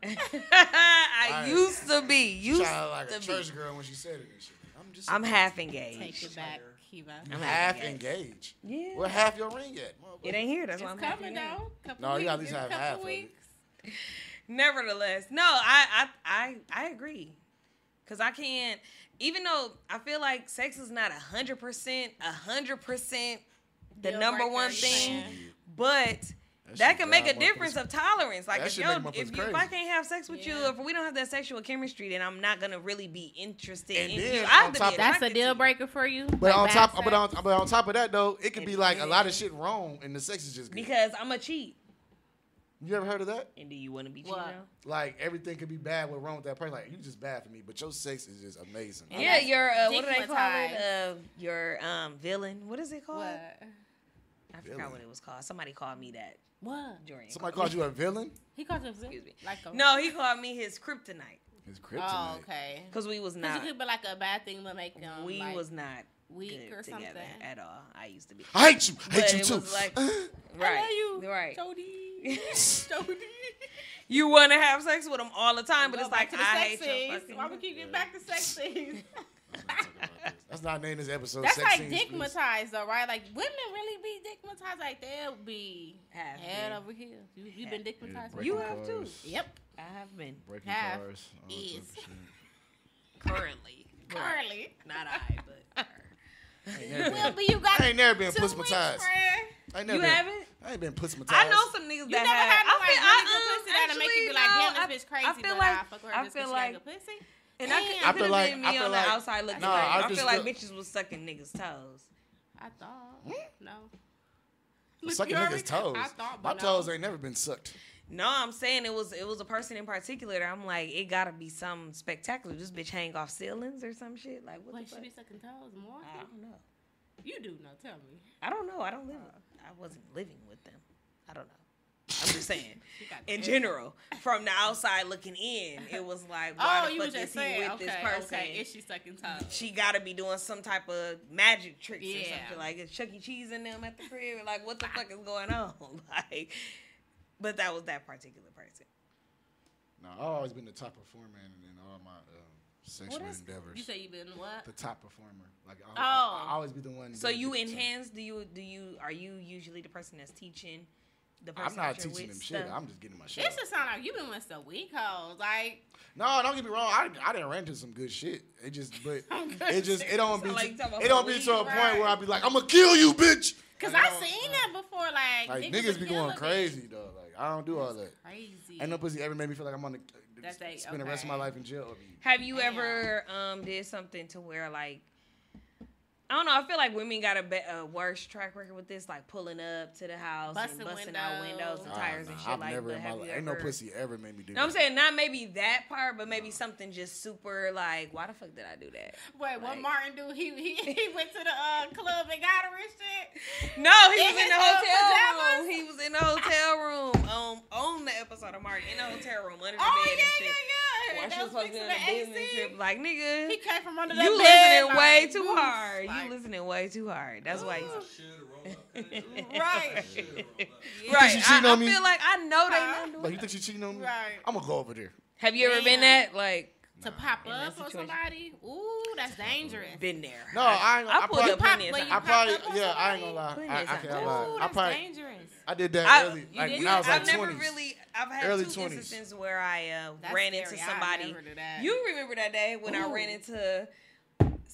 I used to be. Used Sounded like a to be. church girl when she said it. And shit. I'm just. I'm half engaged. Take engaged. it back, Kiva. I'm half half engaged. engaged. Yeah. Where half your ring at? It ain't here. That's why I'm half coming engaged. though. Couple No, you weeks. gotta at least have couple half of it. weeks. Nevertheless, no, I I I I agree. Cause I can't even though I feel like sex is not a hundred percent, a hundred percent the Deal number breaker, one you thing, saying? but That that can make a difference motherfuckers- of tolerance. Like That if shit make if, motherfuckers you, if I can't have sex with you, if we don't have that sexual chemistry, then I'm not gonna really be interested And in then you. I have to top be That's a deal breaker for you. But Like on bad top, but on, but on top of that though, it could be It like a lot of shit wrong, and the sex is just good. because I'm a cheat. you ever heard of that? And do you want to be cheated Like everything could be bad. What's wrong with that person? Like you just bad for me, but your sex is just amazing. And Yeah, that's your uh, what do they call it? Uh, your um villain. What is it called? What? I Villain. forgot what it was called. Somebody called me that What? during. Somebody called you a villain. He called you a villain. Excuse me. Like a No, he called me his kryptonite His kryptonite. Oh, okay. because we was Because not. it could be like a bad thing, but make them we like, was not weak good or together something. at all. I used to be. I hate you. I hate you too. was like- uh-huh. I Right. love you, Right. Jody. Jody. You want to have sex with him all the time, but Go it's like to the I sex hate your scenes. fucking. Why we keep getting back to sex scenes? That's not named this episode. That's sex like scenes, please. stigmatized though, right? Like women really be stigmatized. Like they'll be Have head been. over heels. You, you been stigmatized. breaking You have too. Yep. I have been Breaking Have cars. all that type is. currently, currently. Not I, but. I ain't never Will been- be you got I ain't never been two pussmatized. I ain't never You been, haven't? I ain't been pussmatized. I know some niggas You that never have. had no I like feel, really I, good um, pussy that'll make you be actually, like, no, damn, this I- bitch crazy, I feel but like I fuck with her I just feel 'cause she like got good pussy. And I, could, Damn. it I could feel have like- been I me feel on like- the outside looking No, crazy. I I, just feel like bitches was sucking niggas' toes. I thought. Hmm? No. Sucking You niggas' toes. I thought, My but toes ain't never been sucked. No, I'm saying it was it was a person in particular. That I'm like, it gotta be something spectacular. This bitch hang off ceilings or some shit. Like what Wait, the she fuck? be sucking toes more? I don't know. You do know. Tell me. I don't know. I don't live. With, I wasn't living with them. I don't know. I'm just saying. In general, from the outside looking in, it was like, why Oh, the you fuck was just is he with Okay, this person? okay. Is she sucking toes? she got to be doing some type of magic tricks or something. Like is Chuck E. Cheese in them at the crib? Like what the fuck is going on? Like, but that was that particular person. No, I've always been the top performer in, in all my um, sexual is- endeavors. You say you've been what? the top performer. Like I, Oh. I, I always be the one. So you enhance? Do you do you are you usually the person that's teaching? The I'm not that you're teaching with them shit. I'm just getting my shit. This off. just sound like you been with some weak hoes. Like, No, don't get me wrong. I, I didn't run into some good shit. It just, but it just, it don't be, like you it don't be to a point where I'd be like, I'm gonna kill you, bitch. cause Like, I don't- seen that before. Like, Like niggas, niggas be going a bitch. crazy though. Like I don't do all that. Crazy. Ain't no pussy ever made me feel like I'm on the That they- spend the rest of my life in jail. Have you Damn. ever um did something to where like I don't know. I feel like women got a, be- a worse track record with this, like pulling up to the house Busting and busting out windows and tires nah, and shit I've like. never but in my life, you ain't no pussy ever made me do No, I'm saying not maybe that part, but maybe something just super like, why the fuck did I do that? Wait, what Martin do? He he, he went to the uh, club and got her and shit. No, he In was in the uh, hotel room. He was in the hotel room. Um, on the episode of Martin in the hotel room under the Oh bed yeah, and shit. yeah, yeah. While That she was was supposed to be on a the business AC. trip, like nigga, He came from under the you bed. listening way too hard. like- you listening way too hard. That's why. Ooh. He's, Right. right. she I, cheating I on me? feel like I know they Huh? not doing. Like you think she cheating on me? Right. I'm gonna go over there. Have you ever been Damn. that like To pop in that up on somebody, ooh, that's dangerous. been there? No, I ain't. I I, pulled probably, up pop- plenty of times. I probably, popped up on yeah, I ain't gonna lie. Plenty I, I can't Ooh, lie. I that's probably, dangerous. I did that I, early. Like, did? When I was like I've never 20s. really. I've had Early two 20s. instances where I uh, ran scary. into I somebody. never do that. You remember that day when I ran into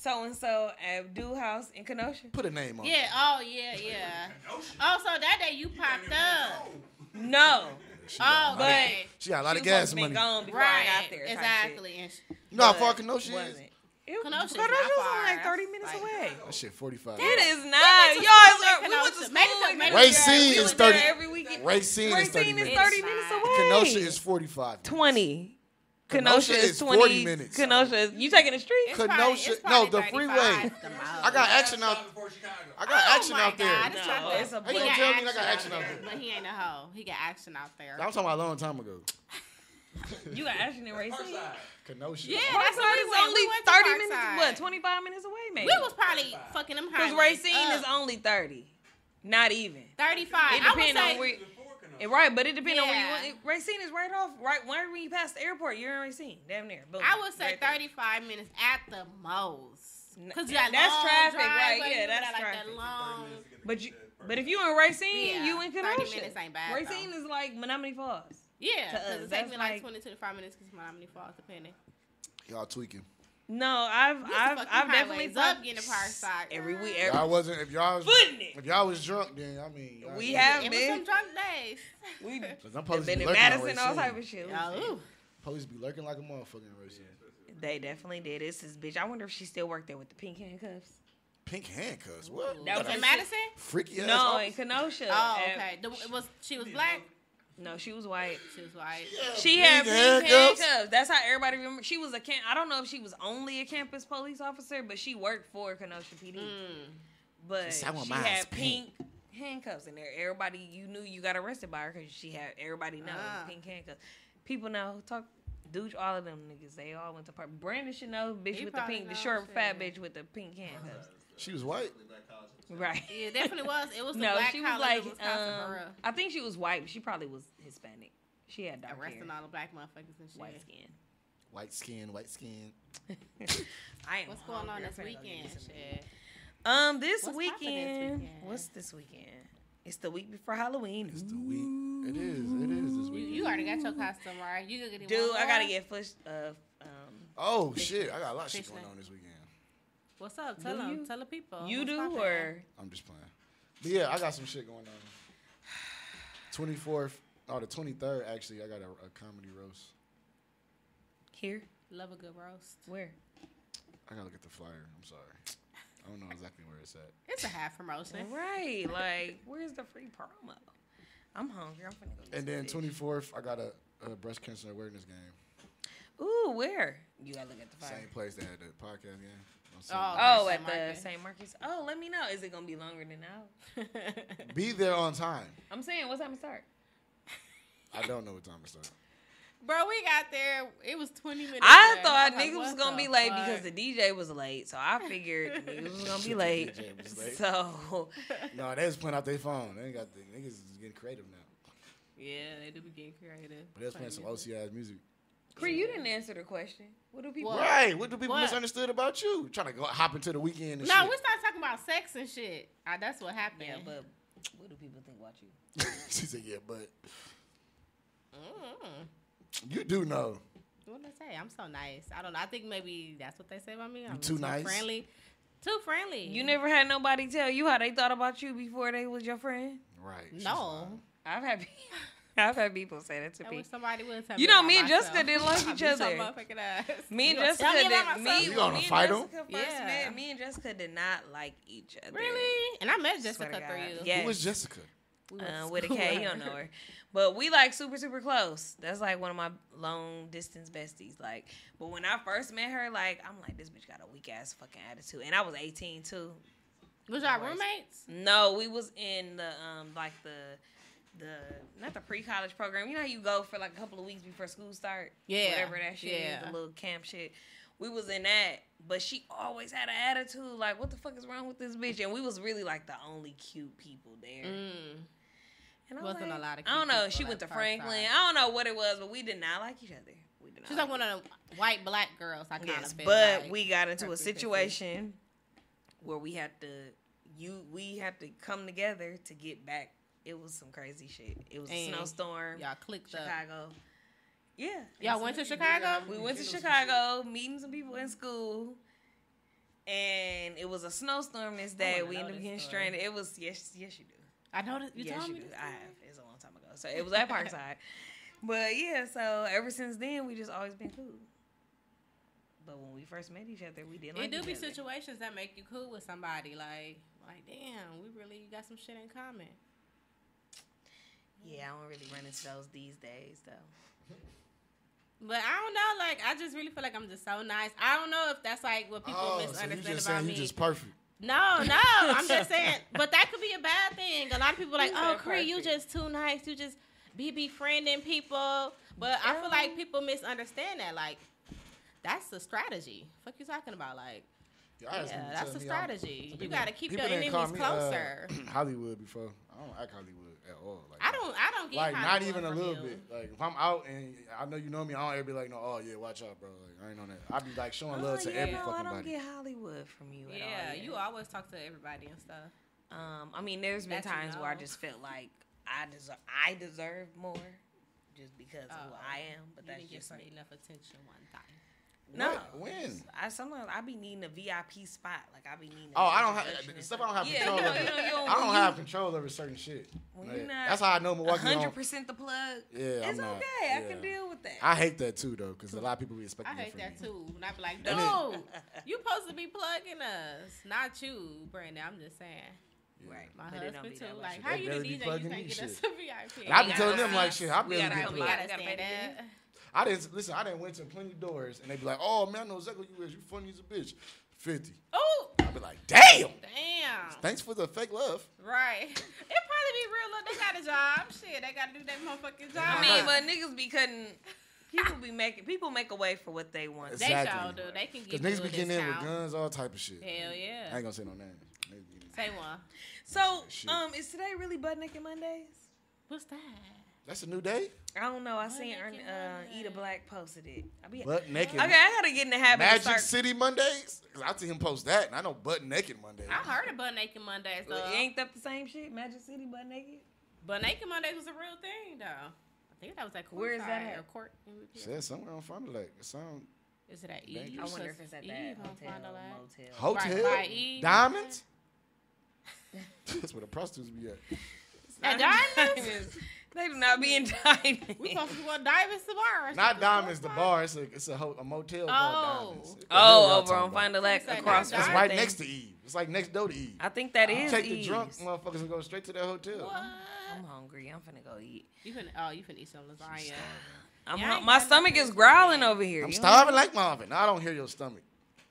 so and so at Abdul House in Kenosha? Put a name on. it. Yeah. Oh yeah. Yeah. Oh, so that day you popped up. No, She got a Oh, lot but of- she got a lot of gas supposed to be money. gone before Right. I got there. Exactly. And sh- You know how But far Kenosha is? wasn't. It, Kenosha's Kenosha was only like thirty minutes like- away. That shit 45. It is not. to Y'all, school we went to Kenosha. school. Maybe the- in maybe Kenosha. Racine We is 30 every weekend. Racine is 30 Racine is thirty minutes away. Kenosha is 45. 20. Kenosha Kenosha, is is 40 20 minutes. Kenosha is, you taking the street? it's Kenosha- probably- it's no, the freeway. the. I got action out. before I got Oh action my out there. God, it's No, it's a How you He gonna got tell me I got action out there? But he ain't a hoe. He got action out there. I'm talking about a long time ago. You got action in Racine. Kenosha. Yeah, that's Parkside what we is only We 30 minutes, Parkside. what, 25 minutes away, maybe? We was probably fucking them Because highways Racine is only 30. Not even. 35. It depends on where. Before Right, but it depends on where you want. Racine is right off, right, right when you pass the airport, you're in Racine. Damn near. Boom, I would say right there. 35 minutes at the most. N- Because yeah, that that's long traffic, right, driveway, yeah, you that's got, like, traffic. That long, But you, but if you in Racine, Yeah, you in 30 Kenosha. minutes ain't bad, Racine though. is like Menomonee Falls. yeah, To us, because it takes me like like- 20, 25 minutes because Miami Falls, depending. Y'all tweaking. No, I've, We used to I've, I've definitely highways up fucked- getting to Parkside. every week. Y'all wasn't if y'all was it. if y'all was drunk then I mean y'all- we have It was been. some drunk days. We Cause I'm supposed to been be in lurking Madison, all type of shit. Y'all, ooh. Supposed to be lurking like a motherfucking in They definitely did. It's this bitch. I wonder if she still worked there with the pink handcuffs. Pink handcuffs. What? That was In Madison? freaky ass No, office? in Kenosha. Oh, okay. The, it was she was black. No, she was white. She was white. She Pink had pink handcuffs? handcuffs. That's how everybody remember. She was a camp. I don't know if she was only a campus police officer, but she worked for Kenosha PD. Mm. But She said, she had pink." pink handcuffs in there. Everybody, you knew you got arrested by her because she had. Everybody know Ah. pink handcuffs. People know. Talk. Douche all of them niggas. They all went to part. Brandon should know. Bitch He with the pink, the knows short fat bitch with the pink handcuffs. She was white. Right. Yeah, it definitely was. It was the No, black she was collar like. um. I think she was white. but She probably was Hispanic. She had dark Arresting hair, all the black motherfuckers and shit. white skin. White skin, white skin. I am What's going on this I'm finna go get me weekend? Shit. Um, this What's poppin' this weekend, weekend? What's this weekend? It's the week before Halloween. It's the week. It is. It is this You, you already got your costume, right? You gonna get it Dude, one I gotta get fish. Uh, um, Oh shit! I got a lot of shit going on this weekend. What's up? Tell Do them. you? Tell the people. you What's do poppin'? or I'm just playing. But yeah, I got some shit going on. Twenty fourth, or oh, the twenty third. Actually, I got a, a comedy roast. here? Love a good roast. Where? I gotta look at the flyer. I'm sorry. I don't know exactly where it's at. It's a half promotion. Right, like where's the free promo? I'm hungry. I'm finna go. Get And then fish. twenty fourth, I got a, a breast cancer awareness game. Ooh, where? You gotta look at the Same place that had the podcast game. On Oh. Oh, St. at the Marcus. St. Marcus. Oh, let me know. Is it gonna be longer than now? Be there on time. I'm saying, what time to start? I don't know what time to start. Bro, we got there. It was 20 minutes. I late. thought I'm like, niggas was gonna be late fuck? because the DJ was late, so I figured niggas was gonna be late. DJ was late. So No, they was playing out their phone. They ain't got the niggas is getting creative now. Yeah, they do be getting creative. But they was playing some Playing OC ass music. Cree, you didn't answer the question. What do people? What? Right. What do people What? misunderstood about you? Trying to go hop into the weekend and No, shit. we started talking about sex and shit. Uh, that's what happened. Yeah, but what do people think about you? she said, "Yeah, but Mm. you do know." What did I say? I'm so nice. I don't know. I think maybe that's what they say about me. I'm too nice? friendly. Too friendly. You never had nobody tell you how they thought about you before they was your friend. Right. No. I've had, I've had people say that to I me. wish somebody would tell You me know, me and myself. Jessica didn't like each other. Me and You Jessica tell me did. Me. You gonna me and fight 'em? Jessica first Yeah. met. Me and Jessica did not like each other. Really? And I met Jessica through you. Yeah. Who was Jessica? We Uh, with a school K, with you don't know her. But we like super, super close. That's like one of my long distance besties. Like, but when I first met her, like, I'm like, this bitch got a weak ass fucking attitude. And I was 18 too. Was y'all roommates? No, we was in the um like the the not the pre college program. You know how you go for like a couple of weeks before school start? Yeah, Whatever that shit yeah. is, the little camp shit. We was in that, but she always had an attitude like, "What the fuck is wrong with this bitch?" And we was really like the only cute people there. Mm. And I Wasn't like, a lot of I don't know. She went to Franklin. I don't know what it was, but we did not like each other. We did not. She's like one of the white black girls. I kind of Yes, feel but like. we got into a situation where we had to you we had to come together to get back. It was some crazy shit. It was a snowstorm. y'all clicked up. Chicago. Yeah. Y'all went to Chicago. We went to Chicago, meeting some people in school. And it was a snowstorm this day. We ended up getting story. stranded. It was yes, yes you do. I know that you yes, told you me. do. this I have. It's a long time ago. So it was at Parkside. but yeah, so ever since then we just always been cool. But when we first met each other, we didn't like It do each be other. situations that make you cool with somebody. Like, like, damn, we really got some shit in common. Yeah, I don't really run into those these days though. But I don't know. Like, I just really feel like I'm just so nice. I don't know if that's like what people Oh, so you misunderstand just about saying me. you just perfect. No, no. I'm just saying, but that could be a bad thing. A lot of people are like, You oh, said Cree, you perfect. just too nice. You just be befriending people. But I feel like oh. people misunderstand that. Like, that's the strategy. Fuck you talking about? Like, I had yeah, someone that's tell a me I'm- strategy. You got to keep people your didn't enemies call me, uh, closer. Hollywood before. I don't act Hollywood at all. Like, I don't. I don't get Like not even a little you. bit. Like if I'm out and I know you know me, I don't ever be like, no, oh yeah, watch out, bro. Like I ain't on that. I be like showing love Oh, to yeah, every no, I don't body. get Hollywood from you at all. Yeah, you always talk to everybody and stuff. Um, I mean, there's been That you times where I just felt like I deserve, I deserve more, just because of who Oh, I am. But You that's didn't get just me. enough attention one time. No, When? I sometimes I be needing a VIP spot. Like I be needing. Oh, an I don't have introduction the and stuff. I don't have Yeah, control you over. you know, you don't- I don't when have you- control over certain shit. When Like, you're not that's how I know Milwaukee. hundred don't- percent the plug. Yeah, it's I'm not- okay. I can deal with that. I hate that too, though, because a lot of people be expecting I hate that me. too. And I be like, And dude, then- you supposed to be plugging us, not you, Brandon. I'm just saying. right, My but husband too. Like, how you the barely be DJ? You plugging can't me get us a VIP. And I be Yeah. telling them like shit. I We barely gotta get come we by. plugged. gotta gotta say pay the that. I didn't listen. I didn't went to plenty doors, and they'd be like, "Oh man, I know exactly who you is. You funny as a bitch." Fifty. Oh, I'd be like, "Damn." damn. Thanks for the fake love. Right. It probably be real. love. they got a job. Shit, they got to do that motherfucking job. I mean, but niggas be cutting. People be making. People make a way for what they want. they Exactly. sure do. They can Because give you niggas be getting in with guns, all type of shit. Hell yeah. I ain't gonna say no names. Niggas Say one. So, um, is today really butt naked Mondays? What's that? That's a new day. I don't know. I seen Butt Ern, uh, Monday. Eat a Black posted it. I be Butt naked. okay. I gotta get in the habit Magic of start. City Mondays. Cause I see him post that, and I know butt naked Mondays. I heard about Naked Mondays though. Ain't that the same shit? Magic City butt naked. But Naked Mondays was a real thing though. I think that was at court. Where is that at? Or court. Said somewhere on Fond du Lac. It sound Is it at Thank Eve? I wonder if it's at Eve that on hotel, Fond du motel. hotel by diamonds. That's where the prostitutes be at. At Diamonds? They do not be in diamonds. We supposed to go to Diamonds tomorrow. Not diamonds, the bar. It's a it's a, ho- a motel Oh. Diamonds. What the hell Oh, y'all over talking on about? Fond du Lac It's across It's right everything. next to Eve. It's like next door to Eve. I think that is. Take the drunk motherfuckers and go straight to that hotel. What? I'm hungry. I'm finna go eat. You finna, oh, you finna eat some lasagna. I'm Yeah, I my stomach is growling over here. I'm You know? starving like Marvin. I don't hear your stomach.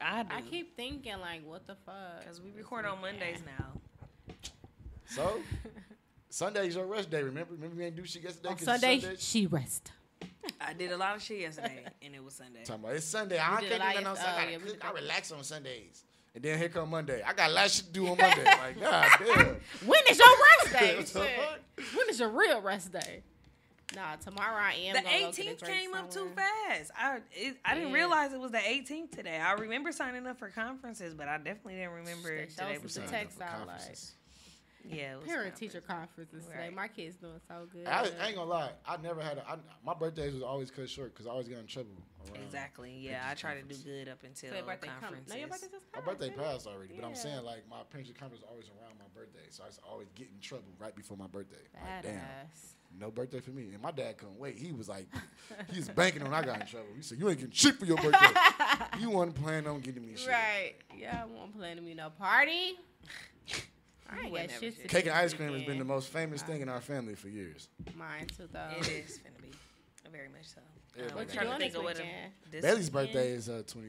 I do. I keep thinking like, what the fuck? Because we record on Mondays now. So Sunday's your rest day. Remember, remember we ain't do shit yesterday. On 'cause Sunday, Sunday. she rest. I did a lot of shit yesterday, and it was Sunday. Talking about it's Sunday. I did can't do lot nothing else. yes- I oh, yeah, cook. I relax on Sundays. And then here come Monday. I got a lot of shit to do on Monday. like, God damn. When is your rest day? What the Shit. fuck? when is your real rest day? Nah, tomorrow I am. The gonna go get a 18th drink came up too fast. I it, I didn't realize it was the 18th today. I remember signing up for conferences, but I definitely didn't remember They today was the Signing up text for out, like- conferences. Yeah, it was Parent conference. teacher conferences today. Right. My kids doing so good. I, I ain't gonna lie. I never had a. I, my birthdays was always cut short because I always got in trouble. Exactly. Yeah, I try to do good up until So your birthday come. conferences. No, your birthday just My birthday passed already, but I'm saying like my parents' conference was always around my birthday, so I was always get in trouble right before my birthday. Like, damn, no birthday for me. And my dad couldn't wait. He was like, he was banking on I got in trouble. He said, "You ain't getting shit for your birthday. you wasn't planning on getting me shit." Right. Yeah, I wasn't planning to me no party. I ain't got shit to Cake and ice this cream has been the most famous thing in our family for years. Mine too, though. It is gonna be very much so. Yeah, What you trying to doing think this weekend? this Bailey's weekend- birthday is uh twenty.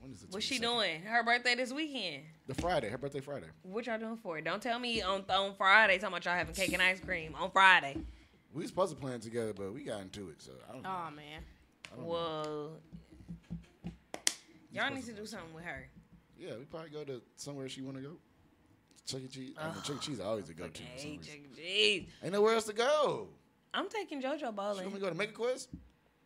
When is the? What's she doing? Her birthday this weekend. The Friday. Her birthday Friday. What y'all doing for it? Don't tell me on on Friday. Talking about y'all having cake and ice cream on Friday. We was supposed to plan together, but we got into it, so I don't. know. Oh man. I don't know. Well, y'all need to to do something with her. Yeah, we probably go to somewhere she want to go. Chuck E. Cheese. I mean, Chuck E. Cheese is always a go to. for Okay. Chuck E. Cheese. Ain't nowhere else to go. I'm taking JoJo She want me to go to Mega Quest?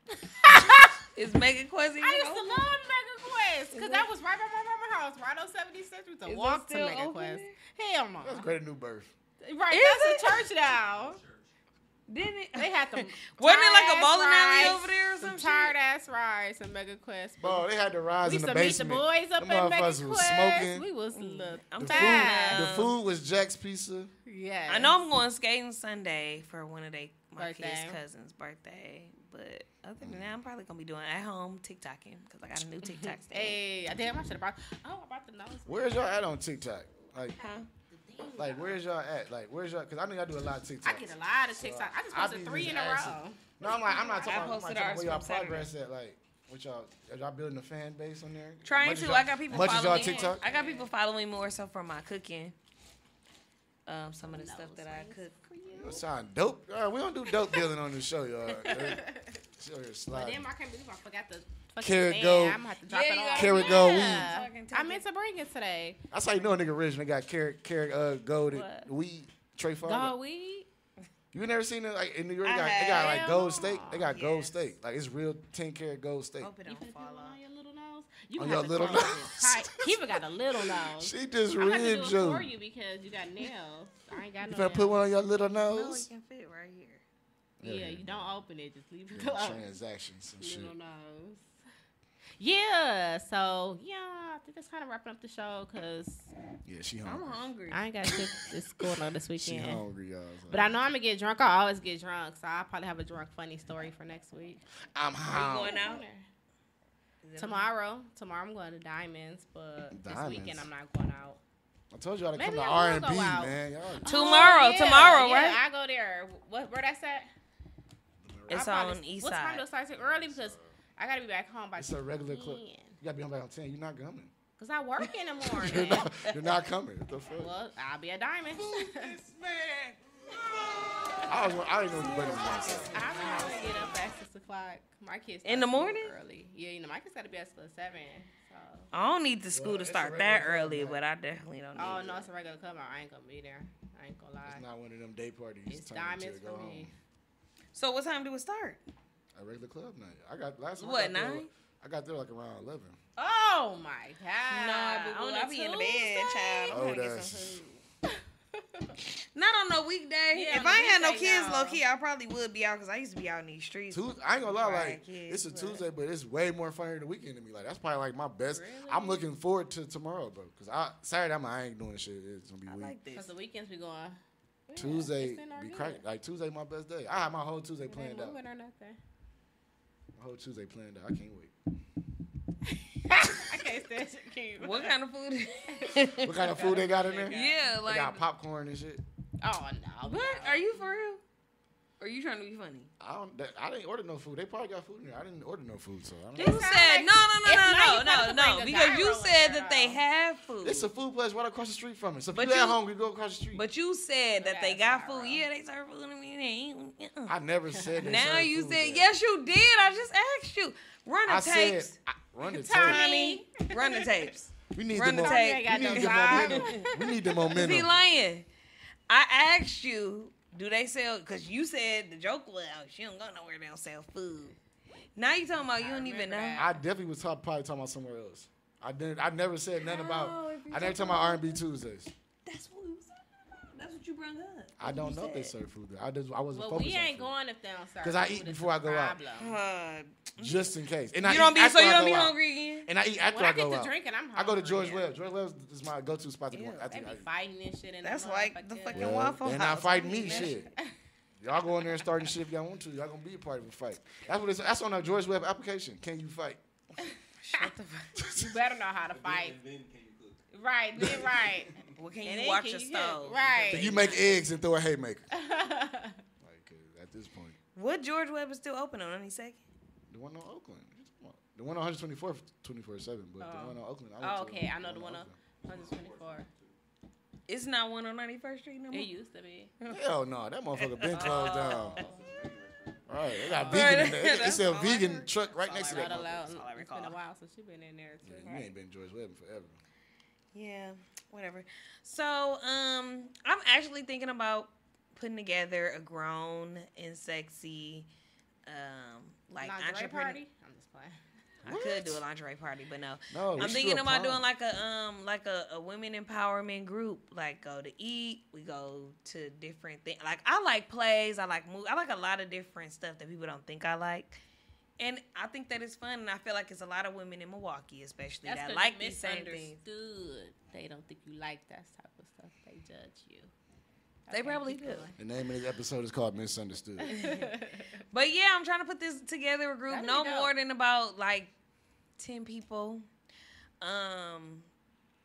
Is Mega Quest even I used to love Mega Quest because that was right by my mama's house, right on 76th. We used to Is it walk to still Mega open Quest. there? Hell no. That's great at New Birth. Right, Is that's a church now. Didn't it? They had them. Wasn't it like a tired-ass bowling alley rides, over there or some some shit? tired ass rides and Mega Quest. Bro, they had the rides we in used to meet the boys up Them at Mega Quest. was smoking. We was mm. look. I'm The taking, food, the food was Jack's Pizza. Yeah. I know I'm going skating Sunday for one of they my kids' cousins' birthday, but other than that, I'm probably gonna be doing at home TikToking because I got a new TikTok stand. Hey, I damn, I should have brought. Oh, I brought the nose. Where's y'all at on TikTok? Like, Huh? Like where's y'all at? Like, where's y'all? Because I know y'all do a lot of TikTok. I get a lot of TikTok. I just posted three in a row. No, I'm like, I'm not talking about, I'm talking where y'all Saturday. progress at. Like, What y'all? Are y'all building a fan base on there? Trying Much to. I got people Much as y'all. TikTok. I got people following me more so from my cooking. Um, some of the stuff that I cook. You sound dope. Uh, we don't do dope dealing on this show, y'all. But then I can't believe I forgot the Carrot stand. goat. I'm gonna have to drop Yeah, it off. gotta- Carrot goat weed. Yeah. Fucking I meant to bring it today. That's how you know a nigga rich. and They got carrot, carrot, uh, gold, What? weed, Trey Farmer. Gold weed. You never seen it like in New York? They I got, they got like have. gold steak. They got gold Yes. steak. Like it's real ten karat gold steak. Hope it You don't finna put fall one off. on your little nose? You On gonna your have to little close nose? it tight. He even got a little nose. She just I'm gonna have to do read it you. for you because you got nails. I ain't got You no finna put one on your little No, nose? it can fit right here. Yeah, you don't open it. Just leave it closed. Transactions and shit. Little nose. Yeah, so yeah, I think that's kind of wrapping up the show because Yeah, she hungry. I'm hungry. hungry. I ain't got shit that's going on this weekend. She weekend. hungry, y'all. so- But I know I'm gonna get drunk. I always get drunk, so I'll probably have a drunk funny story for next week. I'm you hungry. going out? Tomorrow, tomorrow I'm going to Diamonds, but this weekend I'm not going out. I told y'all to come to R and B, man. Y'all. Oh, tomorrow, yeah, tomorrow, yeah, right? I go there. What? Where that's at? It's I'll probably- on East What time Side. do it start? Early because I gotta be back home by It's a regular club. 10. You gotta be home by ten. You're not coming. Cause I work in the You're morning. not, you're not coming. What the fuck? well, I'll be at Diamonds. I was. I didn't know you waited on myself. I have to get up at six o'clock. My kids In the morning? early. Yeah, you know my kids gotta be at school at seven. So. I don't need the school Well, to start that early, night. but I definitely don't oh, need Oh it. no, it's a regular club. I ain't gonna be there. I ain't gonna lie. It's not one of them day parties. It's diamonds for me. So what time do it start? A regular club night. I got last time. I What, got there, nine? I got there like around eleven. Oh my god! Nah, boo-boo, On I a be in the bed, child. Oh, I'm Oh, trying to get that's- Not on no weekday. Yeah, if I ain't had no kids, no. low key, I probably would be out because I used to be out in these streets. Tuesday, I ain't gonna lie, like kids, it's a but- Tuesday, but it's way more funnier than the weekend to me. Like that's probably like my best. Really? I'm looking forward to tomorrow, bro. Cause I Saturday I'm, I ain't doing shit. It's gonna be I weak. like Cause the weekends be going. yeah, Tuesday it's in our be head. crack. Like Tuesday my best day. I have my whole Tuesday planned out. moving or nothing. My whole Tuesday planned out. I can't wait. I can't stand you. Can you? What kind of food? What kind of food they got in there? Yeah, They like. got popcorn and shit. Oh no! What? Are you for real? Or are you trying to be funny? I don't. that- I didn't order no food. They probably got food in there. I didn't order no food, so I don't You know. said like- no, no, If no, no, no, no, because you said that they have food. It's a food place right across the street from it. So if But you, at you- home, you go across the street. But you said that they got food. Yeah, they serve food. I mean, they ain't. uh-uh. I never said. They Now you food said there. yes, you did. I just asked you. Run the I tapes, said run the Tommy. Run the tapes. We need Run the, the tape. got we need the momentum. We need the Be momentum. lying. I asked you, do they sell? Because you said the joke was, oh, she don't go nowhere. They don't sell food. Now you talking about you don't even know. remember I definitely was talk, probably talking about somewhere else. I didn't. I never said nothing about. Oh, if I never talking talking about R and B Tuesdays. That's what we was talking about. That's what you brought up. I don't You know if they serve food there. I just. I wasn't Well, focused we on ain't food. going if they don't serve. Because I eat before I go out. problem. Uh, just in case. And you I don't eat be so you don't be out. hungry again. And I eat after When I I go get to out. drinking, I'm I go to hungry. George Webb. George Webb is my go-to spot to go. Ew, they be fighting and shit in that That's like the fucking well, Waffle they're not fighting me. Shit. Y'all go in there and starting shit if y'all want to. Y'all gonna be a part of a fight. That's what it's. That's on our George Webb application. Can you fight? Shut the fuck. You better know how to fight. Right, then right. Well, can And you then watch can your you get- stove? Right. So you make eggs and throw a haymaker. Like uh, at this point, Would George Webb is still open on any second? the one on Oakland. What you talking about? The one on 124, 24 seven, but the Oh. one on Oakland. I Oh, okay. I know the one on Oakland. 124. It's not one on 91st Street no more. It used to be. Hell no, that motherfucker been closed down. Oh. All right, they got Right, vegan in there. They- They sell all I vegan truck right next to that. I Not That's all I recall. It's been a while since you've been in there too. Yeah, you ain't been George Webb forever. Yeah, whatever. So, um, I'm actually thinking about putting together a grown and sexy, um, like Lingerie entrepreneur. party. I'm just playing. I could do a lingerie party, but no. No, I'm thinking do about prom. doing like a um like a, a women empowerment group. Like go to eat, we go to different things. Like I like plays, I like move, I like a lot of different stuff that people don't think I like. And I think that it's fun, and I feel like it's a lot of women in Milwaukee, especially That's that 'cause like you these same things. misunderstood. They don't think you like that type of stuff. They judge you. They Okay, probably do. The name of this episode is called Misunderstood. But yeah, I'm trying to put this together a group, no be more than about like ten people. Um,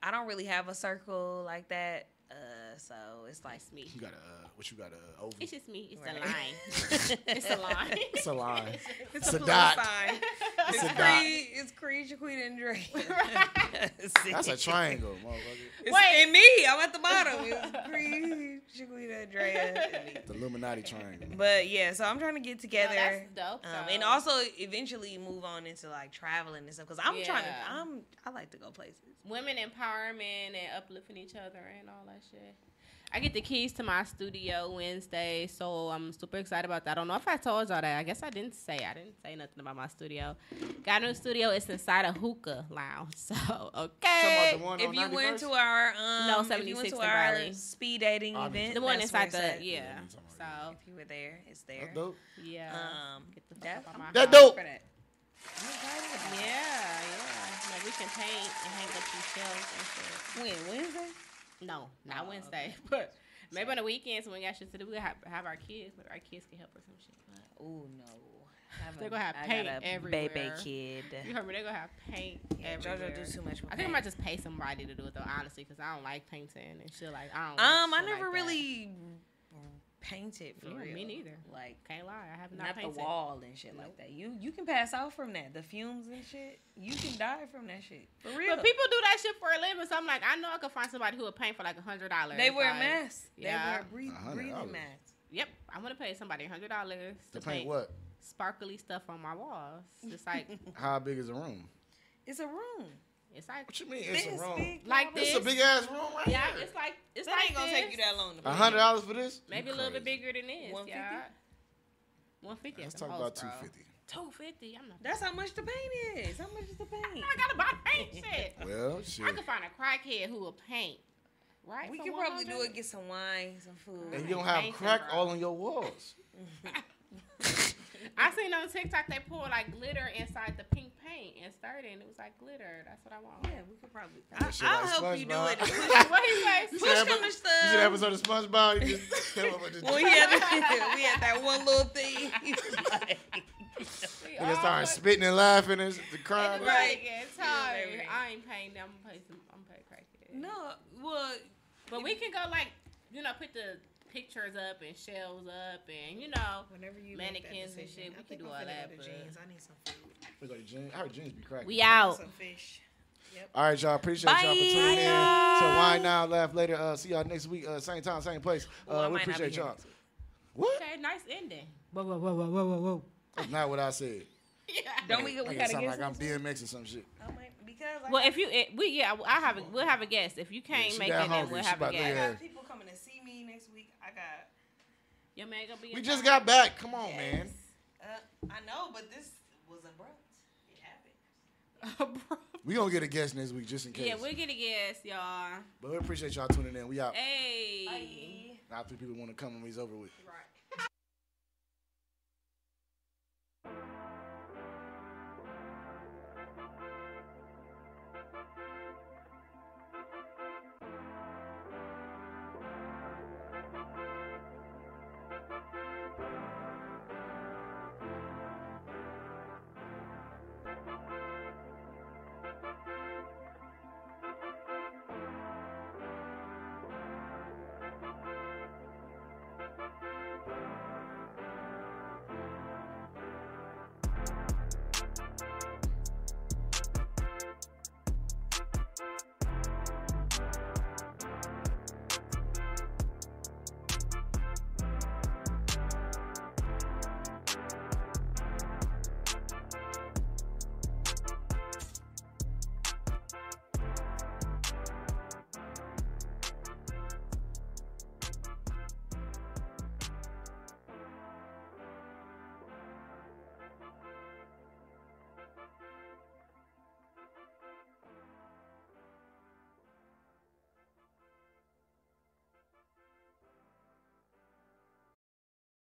I don't really have a circle like that. Uh, so it's like It's me. You got a uh, what you got a uh, oval? It's just me. It's Right. a line. it's a line. It's a line. it's, It's a plus dot. sign. It's It's a dot. It's Creed, Shaquita, and Dre. That's a triangle, motherfucker. It's, Wait. and me, I'm at the bottom. It's Creed, Shaquita, Drea, and me. The Illuminati triangle. But yeah, so I'm trying to get together. that's dope, Um, and also eventually move on into like traveling and stuff. Cause I'm trying to, I'm, I like to go places. Women empowerment and uplifting each other and all that shit. I get the keys to my studio Wednesday, so I'm super excited about that. I don't know if I told y'all that. I guess I didn't say. I didn't say nothing about my studio. Got a new studio. It's inside a hookah lounge. So okay. If you went to our, um, No, if you went 76 to our Raleigh. speed dating Oh, event, the one inside the at. yeah. Yeah, So If you were there, it's there. That's dope. yeah. Um, get the fuck that, up out That dope. for that. Yeah, yeah. Like we can paint and hang up some shelves and shit. When Wednesday? No, not Oh, Wednesday, but maybe on the weekends when we got shit to do, we have, have our kids, but our kids can help or some shit. Oh no. They're gonna have I paint everywhere. baby kid. you heard me? They're gonna have paint Yeah, everywhere. JoJo do too much. With I think I might just pay somebody to do it though, honestly, because I don't like painting and shit. Like I don't. Um, I like shit never like that. Really painted for Yeah, real. me neither. Like Can't lie, I have not, not, painted. the wall and shit like that. You you can pass out from that. The fumes and shit. You can die from that shit. For real. But people do that shit for a living, so I'm like, I know I could find somebody who would paint for like a hundred dollars. they wear like, masks. yeah. They wear breathe, $100. breathing masks. Yep, I'm gonna pay somebody a hundred dollars To paint what? sparkly stuff on my walls. It's like How big is a room? It's a room. It's like What you mean? It's a room. big, Like this. It's a big ass room right yeah, here. it's like it's That like ain't gonna this. take you that long to A hundred dollars for this? Maybe You a little bit bigger than this. One fifty. One fifty. Let's talk about two fifty. Two fifty. I'm not. That's how much the paint is. How much is the paint? I gotta buy paint shit. Well, shit. I could find a crackhead who will paint. Right. We for could probably do it. Get some wine, some food. And you don't have Painting, crack all on your walls. I seen on TikTok they pour like glitter inside the pink paint and stirred it, and it was like glitter. That's what I want. Yeah, we could probably. I, I'll like help you do it. Push, what he say? You push see that come You see that episode of SpongeBob? You just came up with the Well, he had, we had that one little thing. like, Nigga started spitting and laughing and the crying. Right. Right. Get Yeah, tired. everything. I ain't paying them. I'm pay some. I'm pay crackhead. no, well, But we can go like, you know, put the pictures up and shelves up and you know. whenever you Mannequins and shit, we can do all that, but- I need some food. We go to jeans. I heard jeans be cracking. We out. Some fish. All right, y'all. Appreciate y'all for Bye. tuning in Bye. to Wine Now, Laugh Later. Uh, see y'all next week, uh, same time, same place. Well, Uh, we might not be appreciate y'all. What? Okay, nice ending. Whoa, whoa, whoa, whoa, whoa, whoa, whoa. That's not what I said. Yeah. Don't we? We gotta sound get like I'm. DMX or some shit. I might- because I Well, if you, it, we yeah, I have a, we'll have a guest. If you can't she make it, that then we'll She have a guest. I yeah. got people coming to see me next week. I got. Your man gonna be. We just got back. Come on, man. Uh, I know, but this was abrupt. It happened. Bro. We gonna get a guest next week just in case. Yeah, we'll get a guest, y'all. but we appreciate y'all tuning in. We out. Hey. Bye. Now three people want to come when we's over with.